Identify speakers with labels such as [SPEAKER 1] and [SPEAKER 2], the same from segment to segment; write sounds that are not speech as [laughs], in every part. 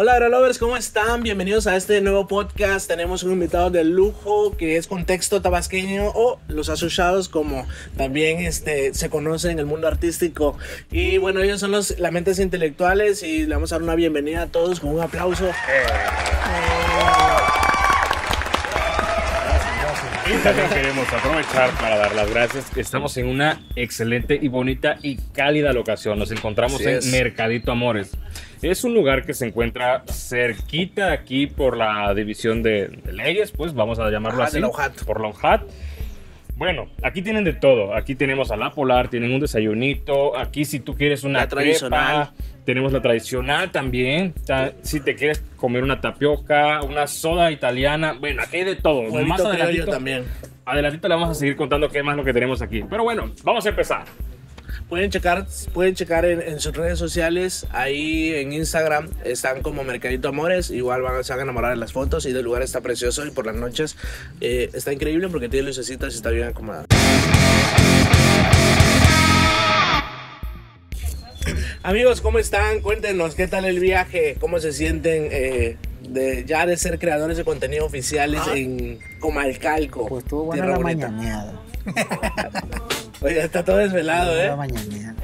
[SPEAKER 1] Hola Agrolovers, ¿cómo están? Bienvenidos a este nuevo podcast. Tenemos un invitado de lujo que es contexto tabasqueño o los asociados como también este, se conoce en el mundo artístico. Y bueno, ellos son los mentes intelectuales y le vamos a dar una bienvenida a todos con un aplauso.
[SPEAKER 2] Y también queremos aprovechar para dar las gracias. Estamos en una excelente y bonita y cálida locación. Nos encontramos
[SPEAKER 1] Así
[SPEAKER 2] en
[SPEAKER 1] es.
[SPEAKER 2] Mercadito Amores. Es un lugar que se encuentra cerquita aquí por la división de, de leyes, pues vamos a llamarlo
[SPEAKER 1] Ajá,
[SPEAKER 2] así.
[SPEAKER 1] de.
[SPEAKER 2] Por la UJAT. Bueno, aquí tienen de todo. Aquí tenemos a la polar, tienen un desayunito. Aquí si tú quieres una
[SPEAKER 1] La tradicional.
[SPEAKER 2] crepa, tenemos la tradicional también. Ta- Si te quieres comer una tapioca, una soda italiana, bueno, aquí hay de todo. Más adelantito,
[SPEAKER 1] también.
[SPEAKER 2] adelantito le vamos a seguir contando qué más lo que tenemos aquí. Pero bueno, vamos a empezar.
[SPEAKER 1] Pueden checar, pueden checar en, en sus redes sociales, ahí en Instagram están como Mercadito Amores, igual van, se van a enamorar de las fotos y del lugar está precioso y por las noches eh, está increíble porque tiene lucecitas y está bien acomodado. Amigos, ¿cómo están? Cuéntenos qué tal el viaje, cómo se sienten eh, de ya de ser creadores de contenido oficiales en Comalcalco.
[SPEAKER 3] Pues estuvo buena la mañaneada. [laughs]
[SPEAKER 1] Oye, está todo desvelado,
[SPEAKER 3] La
[SPEAKER 1] ¿eh?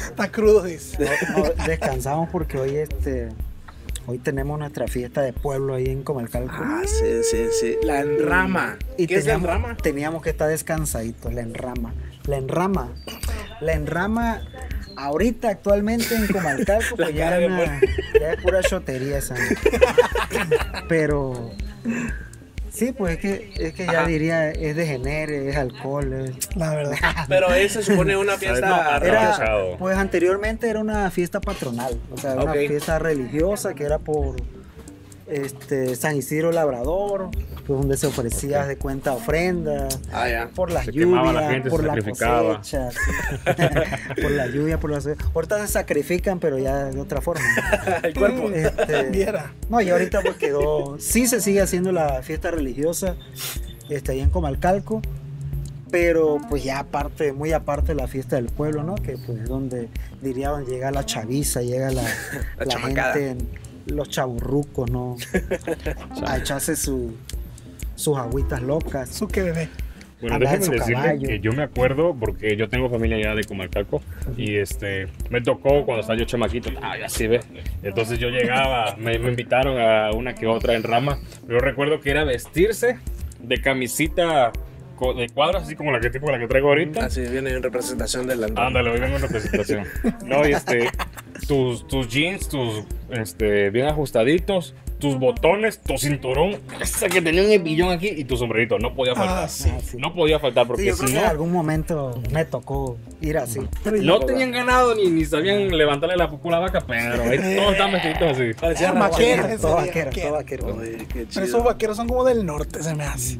[SPEAKER 4] Está crudo, dice.
[SPEAKER 3] No, no, descansamos porque hoy este hoy tenemos nuestra fiesta de pueblo ahí en Comalcalco.
[SPEAKER 1] Ah, sí, sí, sí. La enrama.
[SPEAKER 3] y
[SPEAKER 1] ¿Qué es la
[SPEAKER 3] teníamos,
[SPEAKER 1] enrama?
[SPEAKER 3] teníamos que estar descansaditos, la enrama. La enrama. La enrama ahorita actualmente en Comalcalco [laughs] pues ya, una- ya es pura chotería esa. [laughs] Pero sí, pues es que es que ya
[SPEAKER 1] Ajá.
[SPEAKER 3] diría es de genere, es alcohol, es-
[SPEAKER 4] La verdad. [laughs]
[SPEAKER 1] Pero eso supone una fiesta.
[SPEAKER 2] Era-
[SPEAKER 3] Pues anteriormente era una fiesta patronal, o sea, era
[SPEAKER 1] Ok.
[SPEAKER 3] una fiesta religiosa que era por este San Isidro Labrador, pues donde se ofrecía de cuenta ofrendas,
[SPEAKER 1] Ah,
[SPEAKER 3] por las
[SPEAKER 2] quemaba la
[SPEAKER 3] lluvias,
[SPEAKER 2] gente,
[SPEAKER 3] por
[SPEAKER 2] se
[SPEAKER 3] la
[SPEAKER 2] sacrificaba.
[SPEAKER 3] cosecha, sí. [laughs] por la lluvia, por las ahorita se sacrifican, pero ya de otra forma. [laughs]
[SPEAKER 1] El cuerpo.
[SPEAKER 3] Este, [laughs] no, y ahorita pues quedó, sí se sigue haciendo la fiesta religiosa, este, ahí en Comalcalco, pero pues ya aparte, muy aparte de la fiesta del pueblo, ¿no? Que pues es donde diría donde llega la chaviza, llega la,
[SPEAKER 1] La
[SPEAKER 3] la gente, los chaburrucos, ¿no? [laughs] A echarse su, sus agüitas locas.
[SPEAKER 4] Su que bebé.
[SPEAKER 2] Bueno, déjenme
[SPEAKER 3] su
[SPEAKER 2] decirle
[SPEAKER 3] caballo.
[SPEAKER 2] que yo me acuerdo porque yo tengo familia allá de Comalcalco y este me tocó cuando estaba yo chamaquito, ay, así ve. Entonces yo llegaba, me, me invitaron a una que otra en rama, pero recuerdo que era vestirse de camisita de cuadros, así como la que tipo la que traigo ahorita.
[SPEAKER 1] Así viene en representación de la enrama.
[SPEAKER 2] Ándale, hoy vengo en representación. [laughs] No, y este, tus, tus jeans, tus, este, bien ajustaditos, tus botones, tu cinturón, esa que tenía un hebillón aquí y tu sombrerito, no podía faltar.
[SPEAKER 4] Ah, sí.
[SPEAKER 3] Sí.
[SPEAKER 2] No podía faltar
[SPEAKER 3] Sí,
[SPEAKER 2] porque
[SPEAKER 3] yo
[SPEAKER 2] si
[SPEAKER 3] que en
[SPEAKER 2] no,
[SPEAKER 3] algún momento me tocó ir así.
[SPEAKER 2] No tenían ganado ni, ni sabían levantarle la pupa a la vaca, pero ahí todos estaban vestiditos así.
[SPEAKER 1] Parecía
[SPEAKER 4] Ah, vaquero.
[SPEAKER 1] raguayana.
[SPEAKER 4] ese
[SPEAKER 3] Todo
[SPEAKER 4] día,
[SPEAKER 3] vaquero,
[SPEAKER 4] vaquero.
[SPEAKER 3] todo vaquero.
[SPEAKER 1] Oye, qué
[SPEAKER 4] Pero esos vaqueros son como del norte, se me hace.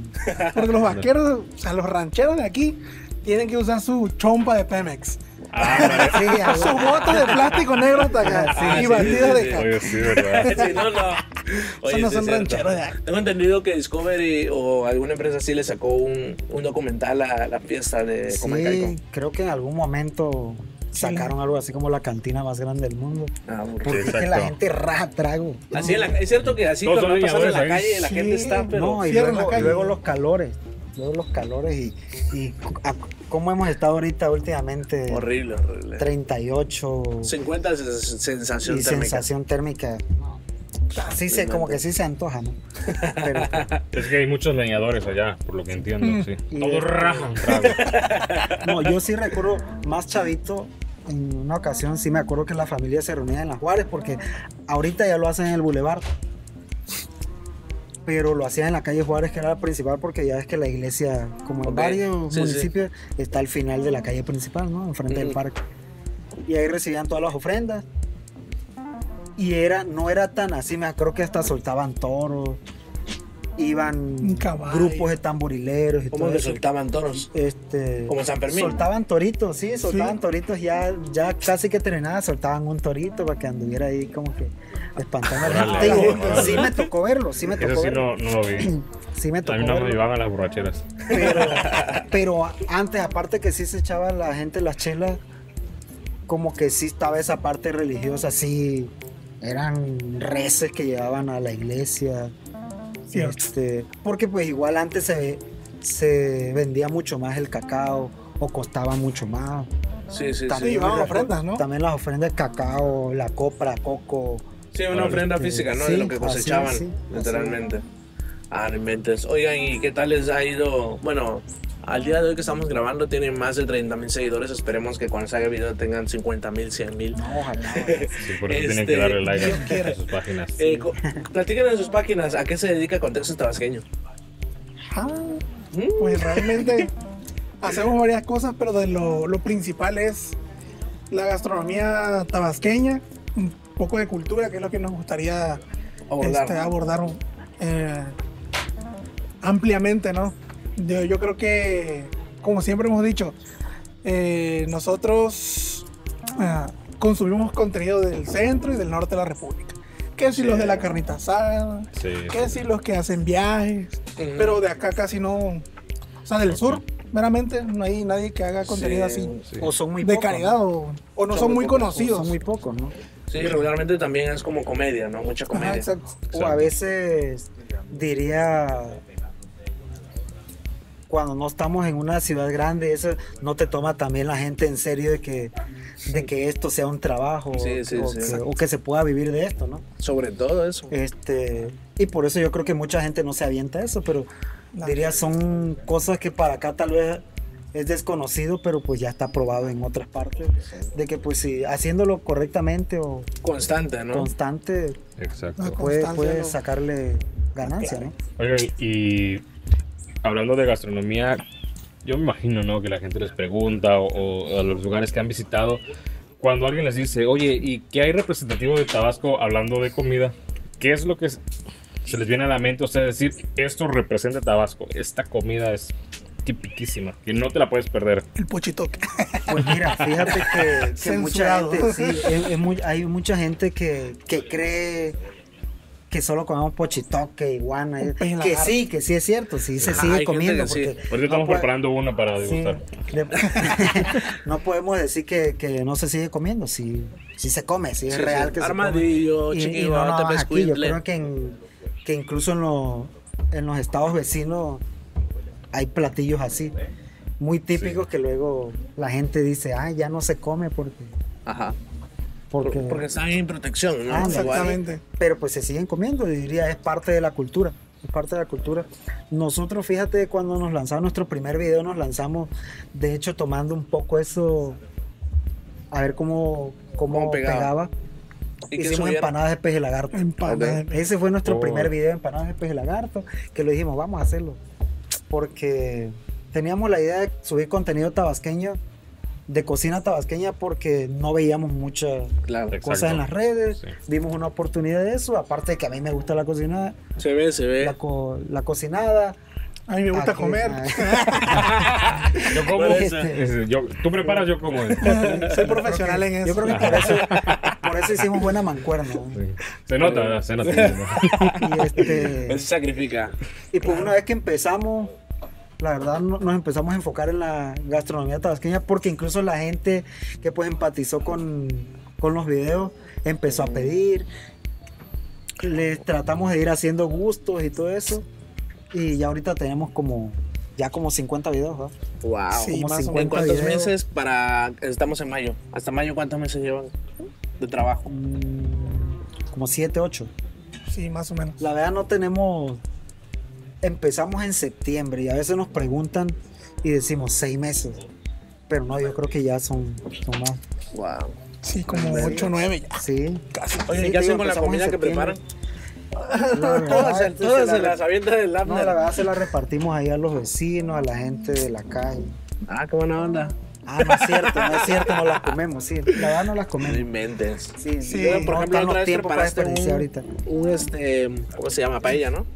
[SPEAKER 4] Porque los vaqueros, o sea, los rancheros de aquí tienen que usar su chompa de Pemex.
[SPEAKER 2] Ah,
[SPEAKER 3] Sí, algo-
[SPEAKER 4] Su bote de plástico negro hasta acá.
[SPEAKER 1] Ah,
[SPEAKER 4] y
[SPEAKER 1] sí,
[SPEAKER 4] de
[SPEAKER 1] sí.
[SPEAKER 4] ca-
[SPEAKER 2] oye, sí, ¿verdad? [laughs]
[SPEAKER 1] Sí, no, no. Oye,
[SPEAKER 4] no
[SPEAKER 1] sí,
[SPEAKER 4] son rancheros de aquí.
[SPEAKER 1] Tengo entendido que Discovery o alguna empresa así le sacó un, un documental a la fiesta de.
[SPEAKER 3] Sí, creo que en algún momento sacaron algo así como la cantina más grande del mundo.
[SPEAKER 1] Ah, porque-
[SPEAKER 3] Porque es que la gente raja trago.
[SPEAKER 1] Así en la- es cierto que así
[SPEAKER 2] Todos
[SPEAKER 1] cuando
[SPEAKER 2] son
[SPEAKER 1] pasas en la calle la
[SPEAKER 4] Sí,
[SPEAKER 1] gente está, pero
[SPEAKER 3] no, y
[SPEAKER 4] cierran
[SPEAKER 3] luego,
[SPEAKER 4] la calle.
[SPEAKER 3] luego los calores. Luego los calores y, y a- cómo hemos estado ahorita últimamente.
[SPEAKER 1] horrible, horrible.
[SPEAKER 3] 38
[SPEAKER 1] 50 es sensación
[SPEAKER 3] y
[SPEAKER 1] térmica.
[SPEAKER 3] sensación térmica. Sí se, como que sí se antoja, ¿no? [laughs] Pero
[SPEAKER 2] Es que hay muchos leñadores allá, por lo que entiendo, sí.
[SPEAKER 3] Y
[SPEAKER 2] Todos
[SPEAKER 3] este-
[SPEAKER 2] rajan trago. [laughs]
[SPEAKER 3] no, yo sí recuerdo más chavito. En una ocasión sí me acuerdo que la familia se reunía en las Juárez porque ahorita ya lo hacen en el Boulevard. Pero lo hacían en la calle Juárez, que era la principal, porque ya es que la iglesia, como en varios
[SPEAKER 1] sí, sí.
[SPEAKER 3] municipios, está al final de la calle principal, ¿no? Enfrente del parque. Y ahí recibían todas las ofrendas. Y era, no era tan así, me acuerdo que hasta soltaban toros, iban grupos de tamborileros y
[SPEAKER 1] ¿Cómo
[SPEAKER 3] todo
[SPEAKER 1] que
[SPEAKER 3] eso.
[SPEAKER 1] soltaban toros?
[SPEAKER 3] Este,
[SPEAKER 1] Como San Fermín.
[SPEAKER 3] Soltaban toritos, sí, soltaban
[SPEAKER 4] Sí.
[SPEAKER 3] toritos, ya, ya casi que terminaba, soltaban un torito para que anduviera ahí como que espantando a la gente. Digo, sí me tocó verlo, sí me
[SPEAKER 2] Eso
[SPEAKER 3] tocó
[SPEAKER 2] sí
[SPEAKER 3] verlo.
[SPEAKER 2] no, no lo vi. [clears throat]
[SPEAKER 3] Sí me
[SPEAKER 2] A
[SPEAKER 3] tocó
[SPEAKER 2] mí no me llevaban a las borracheras.
[SPEAKER 3] Pero, pero antes, aparte que sí se echaba la gente las chelas, como que sí estaba esa parte religiosa así eran reces que llevaban a la iglesia.
[SPEAKER 4] Cierto.
[SPEAKER 3] Este, porque pues igual antes se, se vendía mucho más el cacao o costaba mucho más.
[SPEAKER 1] Sí, sí,
[SPEAKER 4] Sí,
[SPEAKER 1] sí.
[SPEAKER 4] llevaban ofrendas, ¿no?
[SPEAKER 3] También las ofrendas de cacao, la copra, coco.
[SPEAKER 1] Sí, una ofrenda
[SPEAKER 3] Este,
[SPEAKER 1] física, ¿no?
[SPEAKER 3] sí,
[SPEAKER 1] de lo que
[SPEAKER 3] así,
[SPEAKER 1] cosechaban,
[SPEAKER 3] sí,
[SPEAKER 1] literalmente. Ah, no inventes. Oigan, ¿y qué tal les ha ido? Bueno, al día de hoy que estamos grabando tienen más de 30 mil seguidores. Esperemos que cuando salga el video tengan 50 mil, 100 mil.
[SPEAKER 3] No, ojalá. [laughs]
[SPEAKER 2] Sí, por eso tienen
[SPEAKER 1] Este,
[SPEAKER 2] que darle like a, sus páginas.
[SPEAKER 1] Eh, en sus páginas, ¿a qué se dedica Contexto Tabasqueño?
[SPEAKER 4] Ah,
[SPEAKER 1] ¿Mm?
[SPEAKER 4] pues realmente hacemos varias cosas, pero de lo, lo principal es la gastronomía tabasqueña, poco de cultura, que es lo que nos gustaría
[SPEAKER 1] Abordar.
[SPEAKER 4] este, abordar eh, ampliamente, ¿no? Yo, yo creo que, como siempre hemos dicho, eh, nosotros ah, consumimos contenido del centro y del norte de la República. Que si
[SPEAKER 1] Sí.
[SPEAKER 4] los de la carnita asada,
[SPEAKER 2] Sí,
[SPEAKER 4] que si los que hacen viajes, pero de acá casi no, o sea, del sur, meramente no hay nadie que haga contenido
[SPEAKER 1] Sí,
[SPEAKER 4] así
[SPEAKER 2] sí.
[SPEAKER 3] O son muy
[SPEAKER 4] de
[SPEAKER 3] pocos,
[SPEAKER 4] calidad
[SPEAKER 3] ¿no?
[SPEAKER 4] o, o no
[SPEAKER 1] Son
[SPEAKER 4] son,
[SPEAKER 1] muy pocos,
[SPEAKER 4] conocidos.
[SPEAKER 3] son muy pocos, ¿no?
[SPEAKER 1] Sí, regularmente también es como comedia, ¿no? Mucha
[SPEAKER 4] Ajá,
[SPEAKER 1] comedia.
[SPEAKER 4] exacto.
[SPEAKER 3] O a veces diría cuando no estamos en una ciudad grande, eso no te toma también la gente en serio de que, de que esto sea un trabajo
[SPEAKER 1] Sí, sí,
[SPEAKER 3] o,
[SPEAKER 1] sí.
[SPEAKER 3] Que, o que se pueda vivir de esto, ¿no?
[SPEAKER 1] Sobre todo eso.
[SPEAKER 3] Este, y por eso yo creo que mucha gente no se avienta a eso, pero diría son cosas que para acá tal vez es desconocido, pero pues ya está probado en otras partes, de que pues si haciéndolo correctamente o
[SPEAKER 1] Constante, ¿no?
[SPEAKER 3] constante
[SPEAKER 2] Exacto.
[SPEAKER 4] Ah,
[SPEAKER 3] puede, puede
[SPEAKER 4] ¿no?
[SPEAKER 3] sacarle ganancia, ¿no?
[SPEAKER 2] Oigan, y hablando de gastronomía, yo me imagino, ¿no? Que la gente les pregunta o, o a los lugares que han visitado, cuando alguien les dice, oye, ¿y qué hay representativo de Tabasco hablando de comida? ¿Qué es lo que se les viene a la mente? O sea, decir, esto representa Tabasco, esta comida es tipiquísima, que no te la puedes perder.
[SPEAKER 4] El pochitoque.
[SPEAKER 3] Pues mira, fíjate que, [laughs] que mucha
[SPEAKER 4] Censurado.
[SPEAKER 3] gente, sí, es- es muy- hay mucha gente que, que cree que solo comemos pochitoque, iguana, que sí, que sí es cierto, sí se sigue comiendo
[SPEAKER 1] que sí.
[SPEAKER 3] porque
[SPEAKER 2] Ahorita estamos
[SPEAKER 3] no puede-
[SPEAKER 2] preparando una para
[SPEAKER 3] sí,
[SPEAKER 2] degustar.
[SPEAKER 3] de- [laughs] no podemos decir que, que no se sigue comiendo, sí, sí se come, sí es
[SPEAKER 1] Sí,
[SPEAKER 3] real
[SPEAKER 1] sí.
[SPEAKER 3] que se
[SPEAKER 1] Armadillo,
[SPEAKER 3] come. Y- y, no más aquí, yo creo que, en- que incluso en, los- en los estados vecinos hay platillos así, muy típicos que luego la gente dice, ah, ya no se come porque...
[SPEAKER 1] Ajá.
[SPEAKER 3] porque,
[SPEAKER 1] Porque, porque están en protección, ¿no?
[SPEAKER 3] Ah.
[SPEAKER 4] Exactamente.
[SPEAKER 3] pero pues se siguen comiendo, diría, es parte de la cultura, es parte de la cultura. Nosotros, fíjate, cuando nos lanzamos nuestro primer video, nos lanzamos, de hecho, tomando un poco eso, a ver cómo, cómo,
[SPEAKER 1] Cómo pegaba.
[SPEAKER 3] pegaba.
[SPEAKER 1] ¿Y qué
[SPEAKER 3] Hicimos empanadas de peje lagarto.
[SPEAKER 4] Empanada de-
[SPEAKER 3] Ese fue nuestro
[SPEAKER 2] Oh.
[SPEAKER 3] primer video, empanadas de peje lagarto, que lo dijimos, vamos a hacerlo. Porque teníamos la idea de subir contenido tabasqueño, de cocina tabasqueña, porque no veíamos muchas
[SPEAKER 1] Claro.
[SPEAKER 2] Exacto.
[SPEAKER 3] cosas en las redes,
[SPEAKER 2] Sí.
[SPEAKER 3] vimos una oportunidad de eso, aparte de que a mí me gusta la cocina,
[SPEAKER 1] Se ve, se ve.
[SPEAKER 3] la, co- la cocinada.
[SPEAKER 4] A mí me gusta
[SPEAKER 3] Aquí-
[SPEAKER 4] comer.
[SPEAKER 3] ah, [laughs]
[SPEAKER 2] Yo como,
[SPEAKER 1] Por eso.
[SPEAKER 2] es- yo- tú preparas, yo como.
[SPEAKER 4] Soy profesional en eso.
[SPEAKER 3] yo creo que por eso, eso hicimos buena mancuerna.
[SPEAKER 2] Sí. Se nota, ¿verdad? se nota. [laughs]
[SPEAKER 3] Y, este,
[SPEAKER 1] se sacrifica.
[SPEAKER 3] y pues una vez que empezamos, la verdad no- nos empezamos a enfocar en la gastronomía tabasqueña porque incluso la gente que pues empatizó con, con los videos empezó a pedir. Les tratamos de ir haciendo gustos y todo eso. Y ya ahorita tenemos como ya como 50 videos, ¿no?
[SPEAKER 1] Wow.
[SPEAKER 4] Sí,
[SPEAKER 3] como
[SPEAKER 4] más o
[SPEAKER 3] 50
[SPEAKER 1] ¿En cuántos
[SPEAKER 3] videos.
[SPEAKER 1] meses para. Estamos en mayo. ¿Hasta mayo cuántos meses llevan de trabajo?
[SPEAKER 3] Mm, como 7, 8.
[SPEAKER 4] Sí, más o menos.
[SPEAKER 3] La verdad no tenemos... Empezamos en septiembre y a veces nos preguntan y decimos 6 meses. Pero no, yo creo que ya son, son más.
[SPEAKER 1] Wow.
[SPEAKER 4] Sí, como 8 o 9 ya.
[SPEAKER 3] Sí.
[SPEAKER 4] Casi.
[SPEAKER 1] Oye,
[SPEAKER 3] Sí,
[SPEAKER 1] ¿qué hacen
[SPEAKER 3] digo,
[SPEAKER 1] con la comida que preparan? [laughs]
[SPEAKER 3] La verdad,
[SPEAKER 1] Todas, se- las avientan del
[SPEAKER 3] No, la verdad se la repartimos ahí a los vecinos, a la gente de la calle.
[SPEAKER 1] Ah, qué buena onda.
[SPEAKER 3] Ah, no es cierto, no es cierto, no las comemos, sí. La verdad no las
[SPEAKER 1] No
[SPEAKER 3] comemos.
[SPEAKER 1] inventes.
[SPEAKER 3] Sí,
[SPEAKER 4] Sí,
[SPEAKER 3] no
[SPEAKER 1] Por
[SPEAKER 3] están
[SPEAKER 1] ejemplo, otra vez preparaste un,
[SPEAKER 3] ahorita.
[SPEAKER 1] un, este, ¿cómo se llama? Paella, ¿no?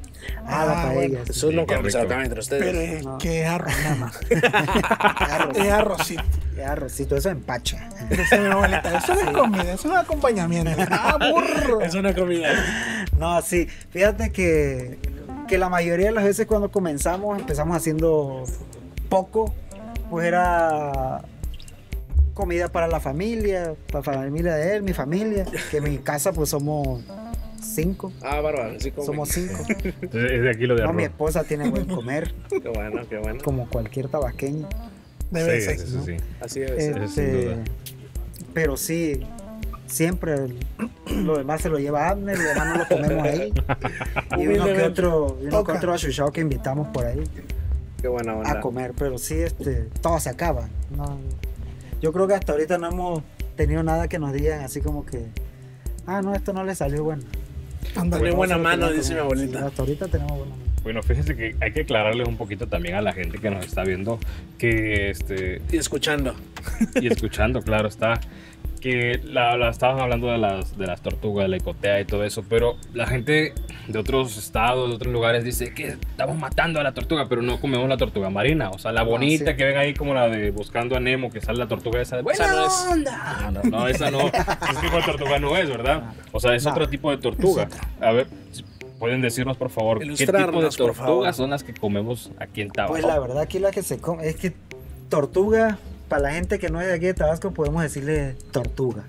[SPEAKER 3] Ah, la
[SPEAKER 4] Ah,
[SPEAKER 3] paella.
[SPEAKER 4] bueno.
[SPEAKER 3] sí.
[SPEAKER 1] Eso no que se lo
[SPEAKER 2] rico.
[SPEAKER 1] acaben entre ustedes.
[SPEAKER 4] Pero es
[SPEAKER 3] No.
[SPEAKER 4] que es arroz nada más. [laughs]
[SPEAKER 3] Arroz,
[SPEAKER 4] Es arrocito.
[SPEAKER 3] arrocito, eso empacha.
[SPEAKER 4] Eso no es [laughs] comida, eso es un acompañamiento. [laughs] Ah, burro.
[SPEAKER 1] Es una comida.
[SPEAKER 3] No, sí, fíjate que, que la mayoría de las veces cuando comenzamos, empezamos haciendo poco, pues era comida para la familia, para la familia de él, mi familia, que en mi casa pues somos cinco,
[SPEAKER 1] Ah, bárbaro, sí
[SPEAKER 3] somos cinco.
[SPEAKER 2] Entonces, es de aquí lo de
[SPEAKER 3] No,
[SPEAKER 2] arroz.
[SPEAKER 3] mi esposa tiene buen [laughs] comer,
[SPEAKER 1] Qué bueno, qué bueno.
[SPEAKER 3] como cualquier tabasqueño.
[SPEAKER 4] Debe
[SPEAKER 2] sí,
[SPEAKER 4] ser.
[SPEAKER 2] eso sí.
[SPEAKER 1] Así debe ser.
[SPEAKER 3] Este,
[SPEAKER 2] duda.
[SPEAKER 3] pero sí, siempre lo demás se lo lleva Abner, lo demás no lo comemos ahí. [laughs] Y uno que otro, uno que otro achuchado que invitamos por ahí
[SPEAKER 1] Qué buena onda.
[SPEAKER 3] a comer, pero sí, este, todo se acaba. No, yo creo que hasta ahorita no hemos tenido nada que nos digan así como que, ah, no, esto no le salió bueno.
[SPEAKER 4] Ándale.
[SPEAKER 1] Tiene buena mano, dice mi abuelita.
[SPEAKER 3] sí, hasta ahorita tenemos buena mano.
[SPEAKER 2] Bueno, fíjense que hay que aclararles un poquito también a la gente que nos está viendo que este
[SPEAKER 1] Y escuchando.
[SPEAKER 2] y escuchando, claro está que la, la estaban hablando de las de las tortugas, de la icotea y todo eso, pero la gente de otros estados, de otros lugares dice que estamos matando a la tortuga, pero no comemos la tortuga marina, o sea, la bonita
[SPEAKER 3] sí.
[SPEAKER 2] que ven ahí como la de buscando a Nemo que sale la tortuga esa de buena
[SPEAKER 1] Esa no es.
[SPEAKER 2] onda. No, no, no, esa no, ese tipo de tortuga no es, ¿verdad? O sea, es
[SPEAKER 3] No.
[SPEAKER 2] otro tipo de tortuga. A ver, pueden decirnos por favor qué tipo de tortugas son las que comemos aquí en Tabasco.
[SPEAKER 3] Pues la verdad aquí la que se come, es que tortuga, para la gente que no es de aquí de Tabasco podemos decirle tortuga.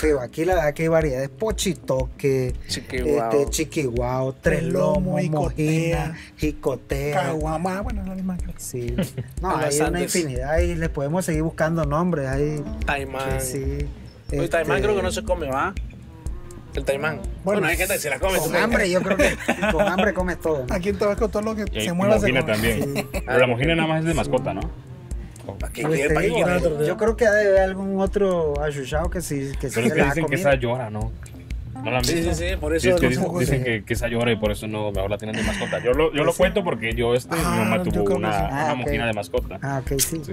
[SPEAKER 3] Pero aquí la verdad que hay variedades, pochitoque,
[SPEAKER 1] Chiquihuao.
[SPEAKER 3] este, chiquihuao, tres
[SPEAKER 4] Tres lomo,
[SPEAKER 3] lomos,
[SPEAKER 4] jicotea,
[SPEAKER 3] mojina, jicotea.
[SPEAKER 4] Caguamá, bueno, la misma.
[SPEAKER 3] Sí. [laughs] No,
[SPEAKER 1] Hay
[SPEAKER 3] una infinidad y les podemos seguir buscando nombres. Hay,
[SPEAKER 1] Taimán.
[SPEAKER 3] sí. Este,
[SPEAKER 1] taimán creo que no se come, ¿va? El taimán. Bueno, hay gente que se la come.
[SPEAKER 3] Con hambre, yo creo que [laughs] con hambre comes todo. ¿no?
[SPEAKER 4] Aquí en Tabasco todo lo que
[SPEAKER 2] Y
[SPEAKER 4] se mueva se
[SPEAKER 2] mojina
[SPEAKER 4] come.
[SPEAKER 2] también.
[SPEAKER 3] Sí.
[SPEAKER 2] Pero la mojina nada más es de mascota, ¿no?
[SPEAKER 1] ¿Qué,
[SPEAKER 3] Pues yo creo que ha de haber algún otro achuchado que sí, que sí
[SPEAKER 2] Pero es que dicen que esa llora, ¿no? ¿No la han
[SPEAKER 1] Sí,
[SPEAKER 2] visto?
[SPEAKER 1] sí, sí, por
[SPEAKER 2] Sí,
[SPEAKER 1] eso.
[SPEAKER 2] es que
[SPEAKER 1] no
[SPEAKER 2] dicen, que, que esa llora y por eso no, mejor la tienen de mascota. Yo lo, yo lo cuento porque yo, este, mi
[SPEAKER 4] Ah,
[SPEAKER 2] mamá
[SPEAKER 4] yo
[SPEAKER 2] tuvo una,
[SPEAKER 4] sí.
[SPEAKER 2] una
[SPEAKER 3] Ah,
[SPEAKER 2] mojina de mascota.
[SPEAKER 3] Ah, ok, sí.
[SPEAKER 2] Sí.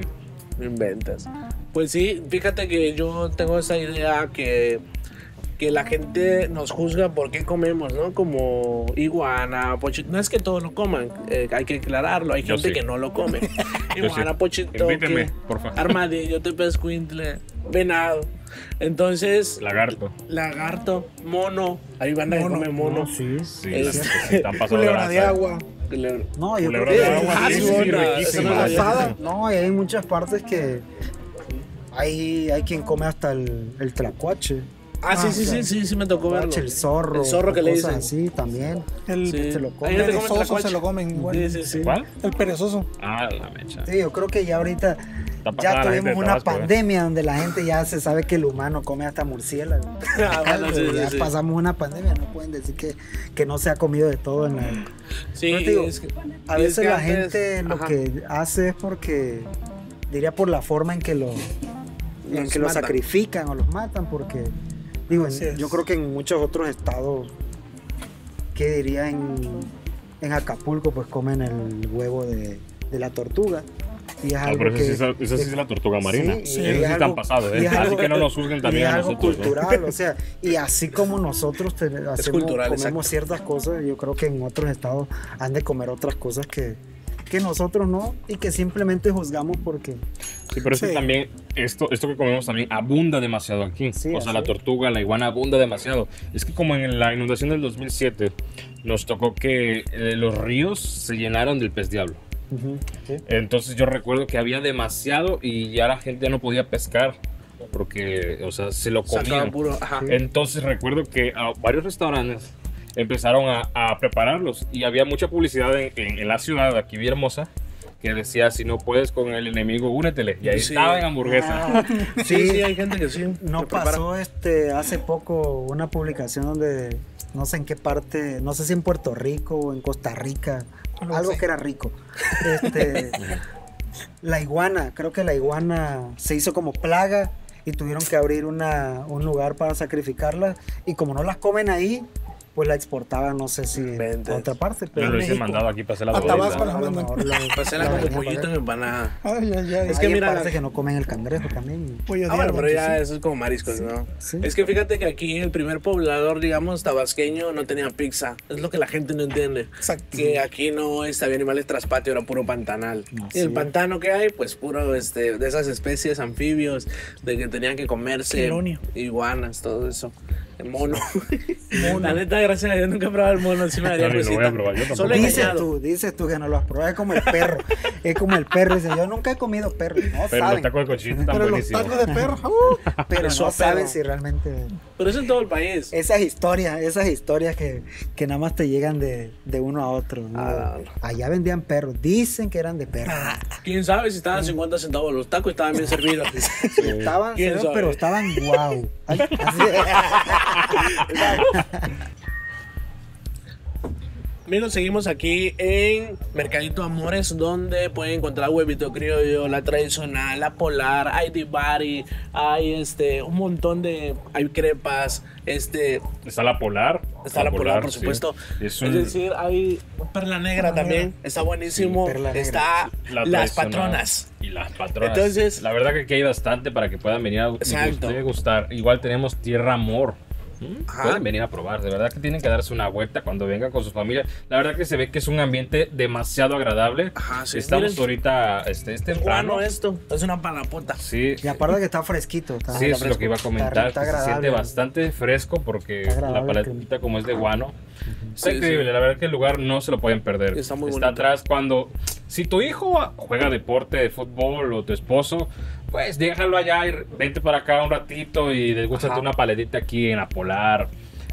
[SPEAKER 1] No inventas. Pues sí, fíjate que yo tengo esa idea que, que la gente nos juzga por qué comemos, ¿no? Como iguana, pochito. No es que todos lo coman, eh, hay que aclararlo. Hay
[SPEAKER 2] Yo
[SPEAKER 1] gente
[SPEAKER 2] sí.
[SPEAKER 1] que no lo come. [laughs] Iguana,
[SPEAKER 2] sí.
[SPEAKER 1] pochito.
[SPEAKER 2] Invíteme, por favor.
[SPEAKER 1] Armadillo, tepezcuintle, venado. Entonces,
[SPEAKER 2] Lagarto.
[SPEAKER 1] lagarto, mono. Hay banda que
[SPEAKER 4] Mono.
[SPEAKER 1] come mono.
[SPEAKER 3] No, sí.
[SPEAKER 2] Sí,
[SPEAKER 1] Es-
[SPEAKER 2] que están
[SPEAKER 4] Culebra de agua.
[SPEAKER 3] No, yo creo que
[SPEAKER 2] de agua,
[SPEAKER 1] Ah, no
[SPEAKER 3] hay muchas partes que hay, hay quien come hasta el, el tlacuache.
[SPEAKER 1] Ah, sí,
[SPEAKER 4] Ah,
[SPEAKER 1] sí, sí,
[SPEAKER 3] claro.
[SPEAKER 1] sí, sí, me tocó verlo.
[SPEAKER 3] El zorro.
[SPEAKER 1] El zorro que le dicen.
[SPEAKER 3] así también.
[SPEAKER 4] El
[SPEAKER 1] Sí.
[SPEAKER 3] se lo come.
[SPEAKER 1] Hay gente que come
[SPEAKER 4] perezoso se lo comen igual.
[SPEAKER 1] Sí, sí, sí.
[SPEAKER 2] ¿Cuál?
[SPEAKER 4] El perezoso.
[SPEAKER 2] Ah, la mecha.
[SPEAKER 3] Sí, yo creo que ya ahorita ya tuvimos una
[SPEAKER 2] Tabasco, ¿eh?
[SPEAKER 3] pandemia donde la gente ya se sabe que el humano come hasta murciélago. [laughs]
[SPEAKER 1] Ah, bueno, sí, sí,
[SPEAKER 3] ya
[SPEAKER 1] sí.
[SPEAKER 3] pasamos una pandemia, no pueden decir que, que no se ha comido de todo en la
[SPEAKER 1] Sí,
[SPEAKER 3] Pero te digo,
[SPEAKER 1] es que-
[SPEAKER 3] A
[SPEAKER 1] es
[SPEAKER 3] veces
[SPEAKER 1] que
[SPEAKER 3] la
[SPEAKER 1] antes-
[SPEAKER 3] gente lo
[SPEAKER 1] ajá.
[SPEAKER 3] que hace es porque, diría por la forma en que lo, en que lo sacrifican o los matan, porque, digo, en-
[SPEAKER 4] es.
[SPEAKER 3] yo creo que en muchos otros estados, ¿qué diría en, en Acapulco? Pues comen el huevo de, de la tortuga. Y es
[SPEAKER 2] No,
[SPEAKER 3] algo
[SPEAKER 2] pero esa
[SPEAKER 3] que,
[SPEAKER 2] sí, es- esa sí es la tortuga marina.
[SPEAKER 3] Sí, y
[SPEAKER 2] Esa
[SPEAKER 3] es
[SPEAKER 2] sí están pasados, ¿eh?
[SPEAKER 3] es
[SPEAKER 2] Así que no nos juzguen
[SPEAKER 3] y
[SPEAKER 2] también
[SPEAKER 3] es
[SPEAKER 2] a
[SPEAKER 3] algo
[SPEAKER 2] nosotros. ¿no?
[SPEAKER 3] cultural, o sea, y así como nosotros te- hacemos,
[SPEAKER 1] cultural,
[SPEAKER 3] comemos
[SPEAKER 1] exacto.
[SPEAKER 3] ciertas cosas, yo creo que en otros estados han de comer otras cosas que, que nosotros no y que simplemente juzgamos porque
[SPEAKER 2] Sí, pero es que
[SPEAKER 4] Sí.
[SPEAKER 2] también esto, esto que comemos también abunda demasiado aquí.
[SPEAKER 3] Sí,
[SPEAKER 2] o sea,
[SPEAKER 3] así
[SPEAKER 2] la tortuga, la iguana abunda demasiado. Es que como en la inundación del 2007 nos tocó que eh, los ríos se llenaron del pez diablo.
[SPEAKER 3] sí.
[SPEAKER 2] Entonces yo recuerdo que había demasiado y ya la gente no podía pescar porque, o sea, se lo comían.
[SPEAKER 1] puro.
[SPEAKER 2] Entonces recuerdo que a varios restaurantes empezaron a, a prepararlos y había mucha publicidad en, en- en la ciudad, aquí Villahermosa, que decía, si no puedes con el enemigo, únetele. Y ahí
[SPEAKER 1] Sí.
[SPEAKER 2] estaba en hamburguesa.
[SPEAKER 3] Ah,
[SPEAKER 1] Sí, sí, hay gente que sí.
[SPEAKER 3] no pasó este hace poco una publicación donde no sé en qué parte, no sé si en Puerto Rico o en Costa Rica,
[SPEAKER 4] No
[SPEAKER 3] algo
[SPEAKER 4] sé.
[SPEAKER 3] que era rico. Este, [laughs] la iguana, creo que la iguana se hizo como plaga y tuvieron que abrir una, un lugar para sacrificarla y como no las comen ahí, pues la exportaban, no sé si
[SPEAKER 1] Inventes.
[SPEAKER 3] a otra parte,
[SPEAKER 2] Yo
[SPEAKER 3] pero
[SPEAKER 2] lo hice
[SPEAKER 4] México.
[SPEAKER 2] mandado aquí para hacer la
[SPEAKER 4] A
[SPEAKER 2] boda.
[SPEAKER 4] Tabasco
[SPEAKER 3] a
[SPEAKER 4] la
[SPEAKER 3] la
[SPEAKER 1] como
[SPEAKER 3] venían
[SPEAKER 1] pollito
[SPEAKER 3] para
[SPEAKER 1] en empanada.
[SPEAKER 4] Ay, ay, ay.
[SPEAKER 1] Es que
[SPEAKER 3] Hay
[SPEAKER 1] mira-
[SPEAKER 3] partes que no comen el cangrejo también.
[SPEAKER 4] Pollo
[SPEAKER 1] Ah, bueno, pero ya
[SPEAKER 4] sí.
[SPEAKER 1] eso es como mariscos, ¿no?
[SPEAKER 3] Sí.
[SPEAKER 1] Es que fíjate que aquí el primer poblador, digamos, tabasqueño, no tenía pizza. Es lo que la gente no entiende.
[SPEAKER 4] Exacto.
[SPEAKER 1] Que aquí no este, había animales tras patio, era puro pantanal.
[SPEAKER 3] Así
[SPEAKER 1] y el
[SPEAKER 3] es.
[SPEAKER 1] pantano que hay, pues puro este, de esas especies anfibios, de que tenían que comerse iguanas, todo eso. El [laughs] mono. La neta, gracias a Dios nunca he probado el mono. Sí me daría
[SPEAKER 2] No, ni lo voy a
[SPEAKER 1] cosita.
[SPEAKER 2] probar, yo tampoco.
[SPEAKER 1] Solo
[SPEAKER 3] Dices
[SPEAKER 1] engañado.
[SPEAKER 3] tú, dices tú que no lo has probado. Es como el perro. es como el perro. Dice, yo nunca he comido perro. No
[SPEAKER 2] Pero los
[SPEAKER 3] saben.
[SPEAKER 2] tacos de cochino están
[SPEAKER 4] Pero los
[SPEAKER 2] buenísimos.
[SPEAKER 4] tacos de perro, uh, [laughs]
[SPEAKER 3] pero no saben si realmente.
[SPEAKER 1] Pero eso en todo el país.
[SPEAKER 3] Esas historias, esas historias que, que nada más te llegan de, de uno a otro. ¿no?
[SPEAKER 1] Ah,
[SPEAKER 3] Allá vendían perros. Dicen que eran de perros.
[SPEAKER 1] Quién sabe si estaban 50 centavos. Los tacos estaban bien servidos. [laughs]
[SPEAKER 3] Estaban
[SPEAKER 1] ¿Quién
[SPEAKER 3] feos,
[SPEAKER 1] sabe?
[SPEAKER 3] pero estaban guau. [laughs] Así-
[SPEAKER 1] Amigos, seguimos aquí en Mercadito Amores, donde pueden encontrar huevito criollo, la tradicional, la polar, hay Divari, hay este, un montón de, hay crepas, este,
[SPEAKER 2] Está la polar.
[SPEAKER 1] está la polar, por supuesto.
[SPEAKER 2] Es
[SPEAKER 1] Es,
[SPEAKER 2] un-
[SPEAKER 1] decir, hay perla negra
[SPEAKER 4] Perla
[SPEAKER 1] también,
[SPEAKER 4] negra.
[SPEAKER 1] está buenísimo.
[SPEAKER 3] Sí, perla negra.
[SPEAKER 1] está
[SPEAKER 2] la
[SPEAKER 1] las patronas.
[SPEAKER 2] Y las patronas.
[SPEAKER 1] Entonces-
[SPEAKER 2] la verdad que aquí hay bastante para que puedan venir a
[SPEAKER 1] Exacto.
[SPEAKER 2] degustar- gustar. Igual tenemos Tierra Amor.
[SPEAKER 1] Ajá.
[SPEAKER 2] Pueden venir a probar, de verdad que tienen que darse una vuelta cuando vengan con su familia. La verdad que se ve que es un ambiente demasiado agradable.
[SPEAKER 1] Ajá, sí.
[SPEAKER 2] Estamos
[SPEAKER 1] Miren.
[SPEAKER 2] ahorita, este, es temprano.
[SPEAKER 1] Bueno, esto es una palapota.
[SPEAKER 2] Sí,
[SPEAKER 3] Y aparte que está fresquito. Está,
[SPEAKER 2] sí,
[SPEAKER 3] está
[SPEAKER 2] es lo que iba a comentar.
[SPEAKER 3] Está- está
[SPEAKER 2] que se siente bastante fresco porque la
[SPEAKER 3] el
[SPEAKER 2] paletita como es de guano. Está
[SPEAKER 1] Sí,
[SPEAKER 2] increíble,
[SPEAKER 1] sí.
[SPEAKER 2] la verdad que el lugar no se lo pueden perder.
[SPEAKER 1] Está muy bonito.
[SPEAKER 2] atrás cuando... Si tu hijo juega deporte de fútbol o tu esposo, pues déjalo allá y vente para acá un ratito y desgústate una paletita aquí en la Polar.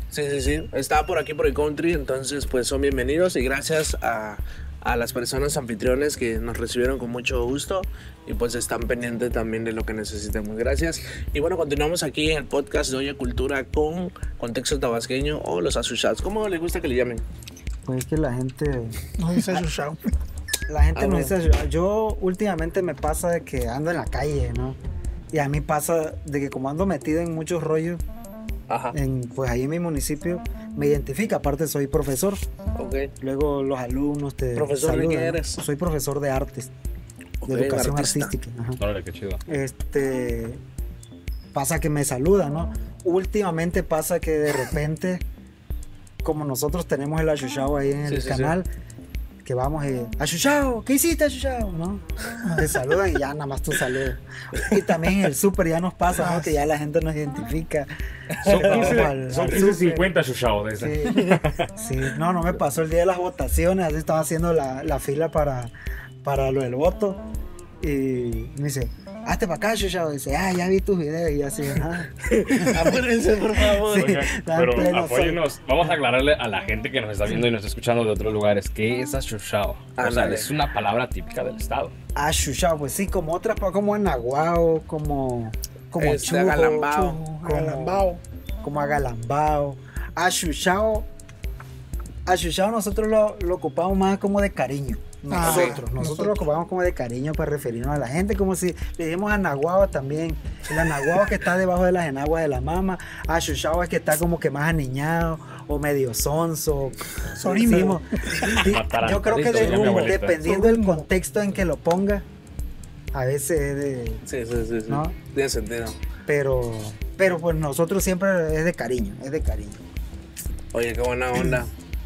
[SPEAKER 1] Sí, sí, sí. Está por aquí por el country, entonces pues son bienvenidos y gracias a, a las personas anfitriones que nos recibieron con mucho gusto y pues están pendientes también de lo que necesitemos. Gracias. Y bueno, continuamos aquí en el podcast de Oye Cultura con contexto tabasqueño o los asuchados. ¿Cómo les gusta que le llamen?
[SPEAKER 3] Pues es que la gente.
[SPEAKER 4] no dice show. [laughs]
[SPEAKER 3] La gente
[SPEAKER 1] Ah,
[SPEAKER 3] no dice. Yo últimamente me pasa de que ando en la calle, ¿no? Y a mí pasa de que como ando metido en muchos rollos,
[SPEAKER 1] Ajá.
[SPEAKER 3] en, pues ahí en mi municipio, me identifica. Aparte soy profesor.
[SPEAKER 1] Ok.
[SPEAKER 3] Luego los alumnos te
[SPEAKER 1] ¿Profesor de
[SPEAKER 3] saludan,
[SPEAKER 1] qué
[SPEAKER 3] ¿no?
[SPEAKER 1] eres?
[SPEAKER 3] Soy profesor de artes,
[SPEAKER 1] Ok,
[SPEAKER 3] de educación
[SPEAKER 1] artista.
[SPEAKER 3] artística. ajá.
[SPEAKER 2] Órale, qué chido.
[SPEAKER 3] Este pasa que me saludan, ¿no? Últimamente pasa que de repente, como nosotros tenemos el achuchao ahí en
[SPEAKER 1] Sí,
[SPEAKER 3] el
[SPEAKER 1] sí,
[SPEAKER 3] canal, que vamos y achuchao, ¿qué hiciste achuchao? ¿No? [laughs] Te saludan y ya nada más tú saludas. Y también en el súper ya nos pasa, ¿no? Que ya la gente nos identifica.
[SPEAKER 2] Son
[SPEAKER 3] Vamos
[SPEAKER 2] 15,
[SPEAKER 3] al-
[SPEAKER 2] son
[SPEAKER 3] al
[SPEAKER 2] 15
[SPEAKER 3] súper.
[SPEAKER 2] 50 chuchados de.
[SPEAKER 3] Sí, sí, no, no me pasó el día de las votaciones, así estaba haciendo la, la fila para, para lo del voto y me dice, hazte para acá, Chuchao, dice, ah, ya vi tus videos y yo así, ah. [laughs]
[SPEAKER 1] Apúrense, por favor.
[SPEAKER 3] Sí.
[SPEAKER 2] Pero apóyenos. Vamos a aclararle a la gente que nos está viendo y nos está escuchando de otros lugares qué es achuchao. O sea, es una palabra típica del estado.
[SPEAKER 3] Ah, Chuchao, pues sí, como otras, pa- como anaguao, como, como
[SPEAKER 1] Este,
[SPEAKER 3] chujo,
[SPEAKER 1] agalambao.
[SPEAKER 3] chujo, como,
[SPEAKER 4] Galambao.
[SPEAKER 3] como agalambao. Achuchao, achuchao nosotros lo, lo ocupamos más como de cariño.
[SPEAKER 4] Ah,
[SPEAKER 3] Nosotros, nosotros,
[SPEAKER 4] Nosotros.
[SPEAKER 3] lo ocupamos como de cariño para referirnos a la gente, como si le dijimos anaguao también. El anaguao que está debajo de las enaguas de la mama, achuchao es que está como que más aniñado o medio sonso.
[SPEAKER 2] Matar [laughs]
[SPEAKER 3] Yo creo que de- dependiendo del contexto en que lo ponga, a veces es de,
[SPEAKER 1] Sí, sí, sí. sí.
[SPEAKER 3] ¿No?
[SPEAKER 1] Tiene sentido.
[SPEAKER 3] pero pero pues nosotros siempre es de cariño, es de cariño.
[SPEAKER 1] Oye, qué buena onda.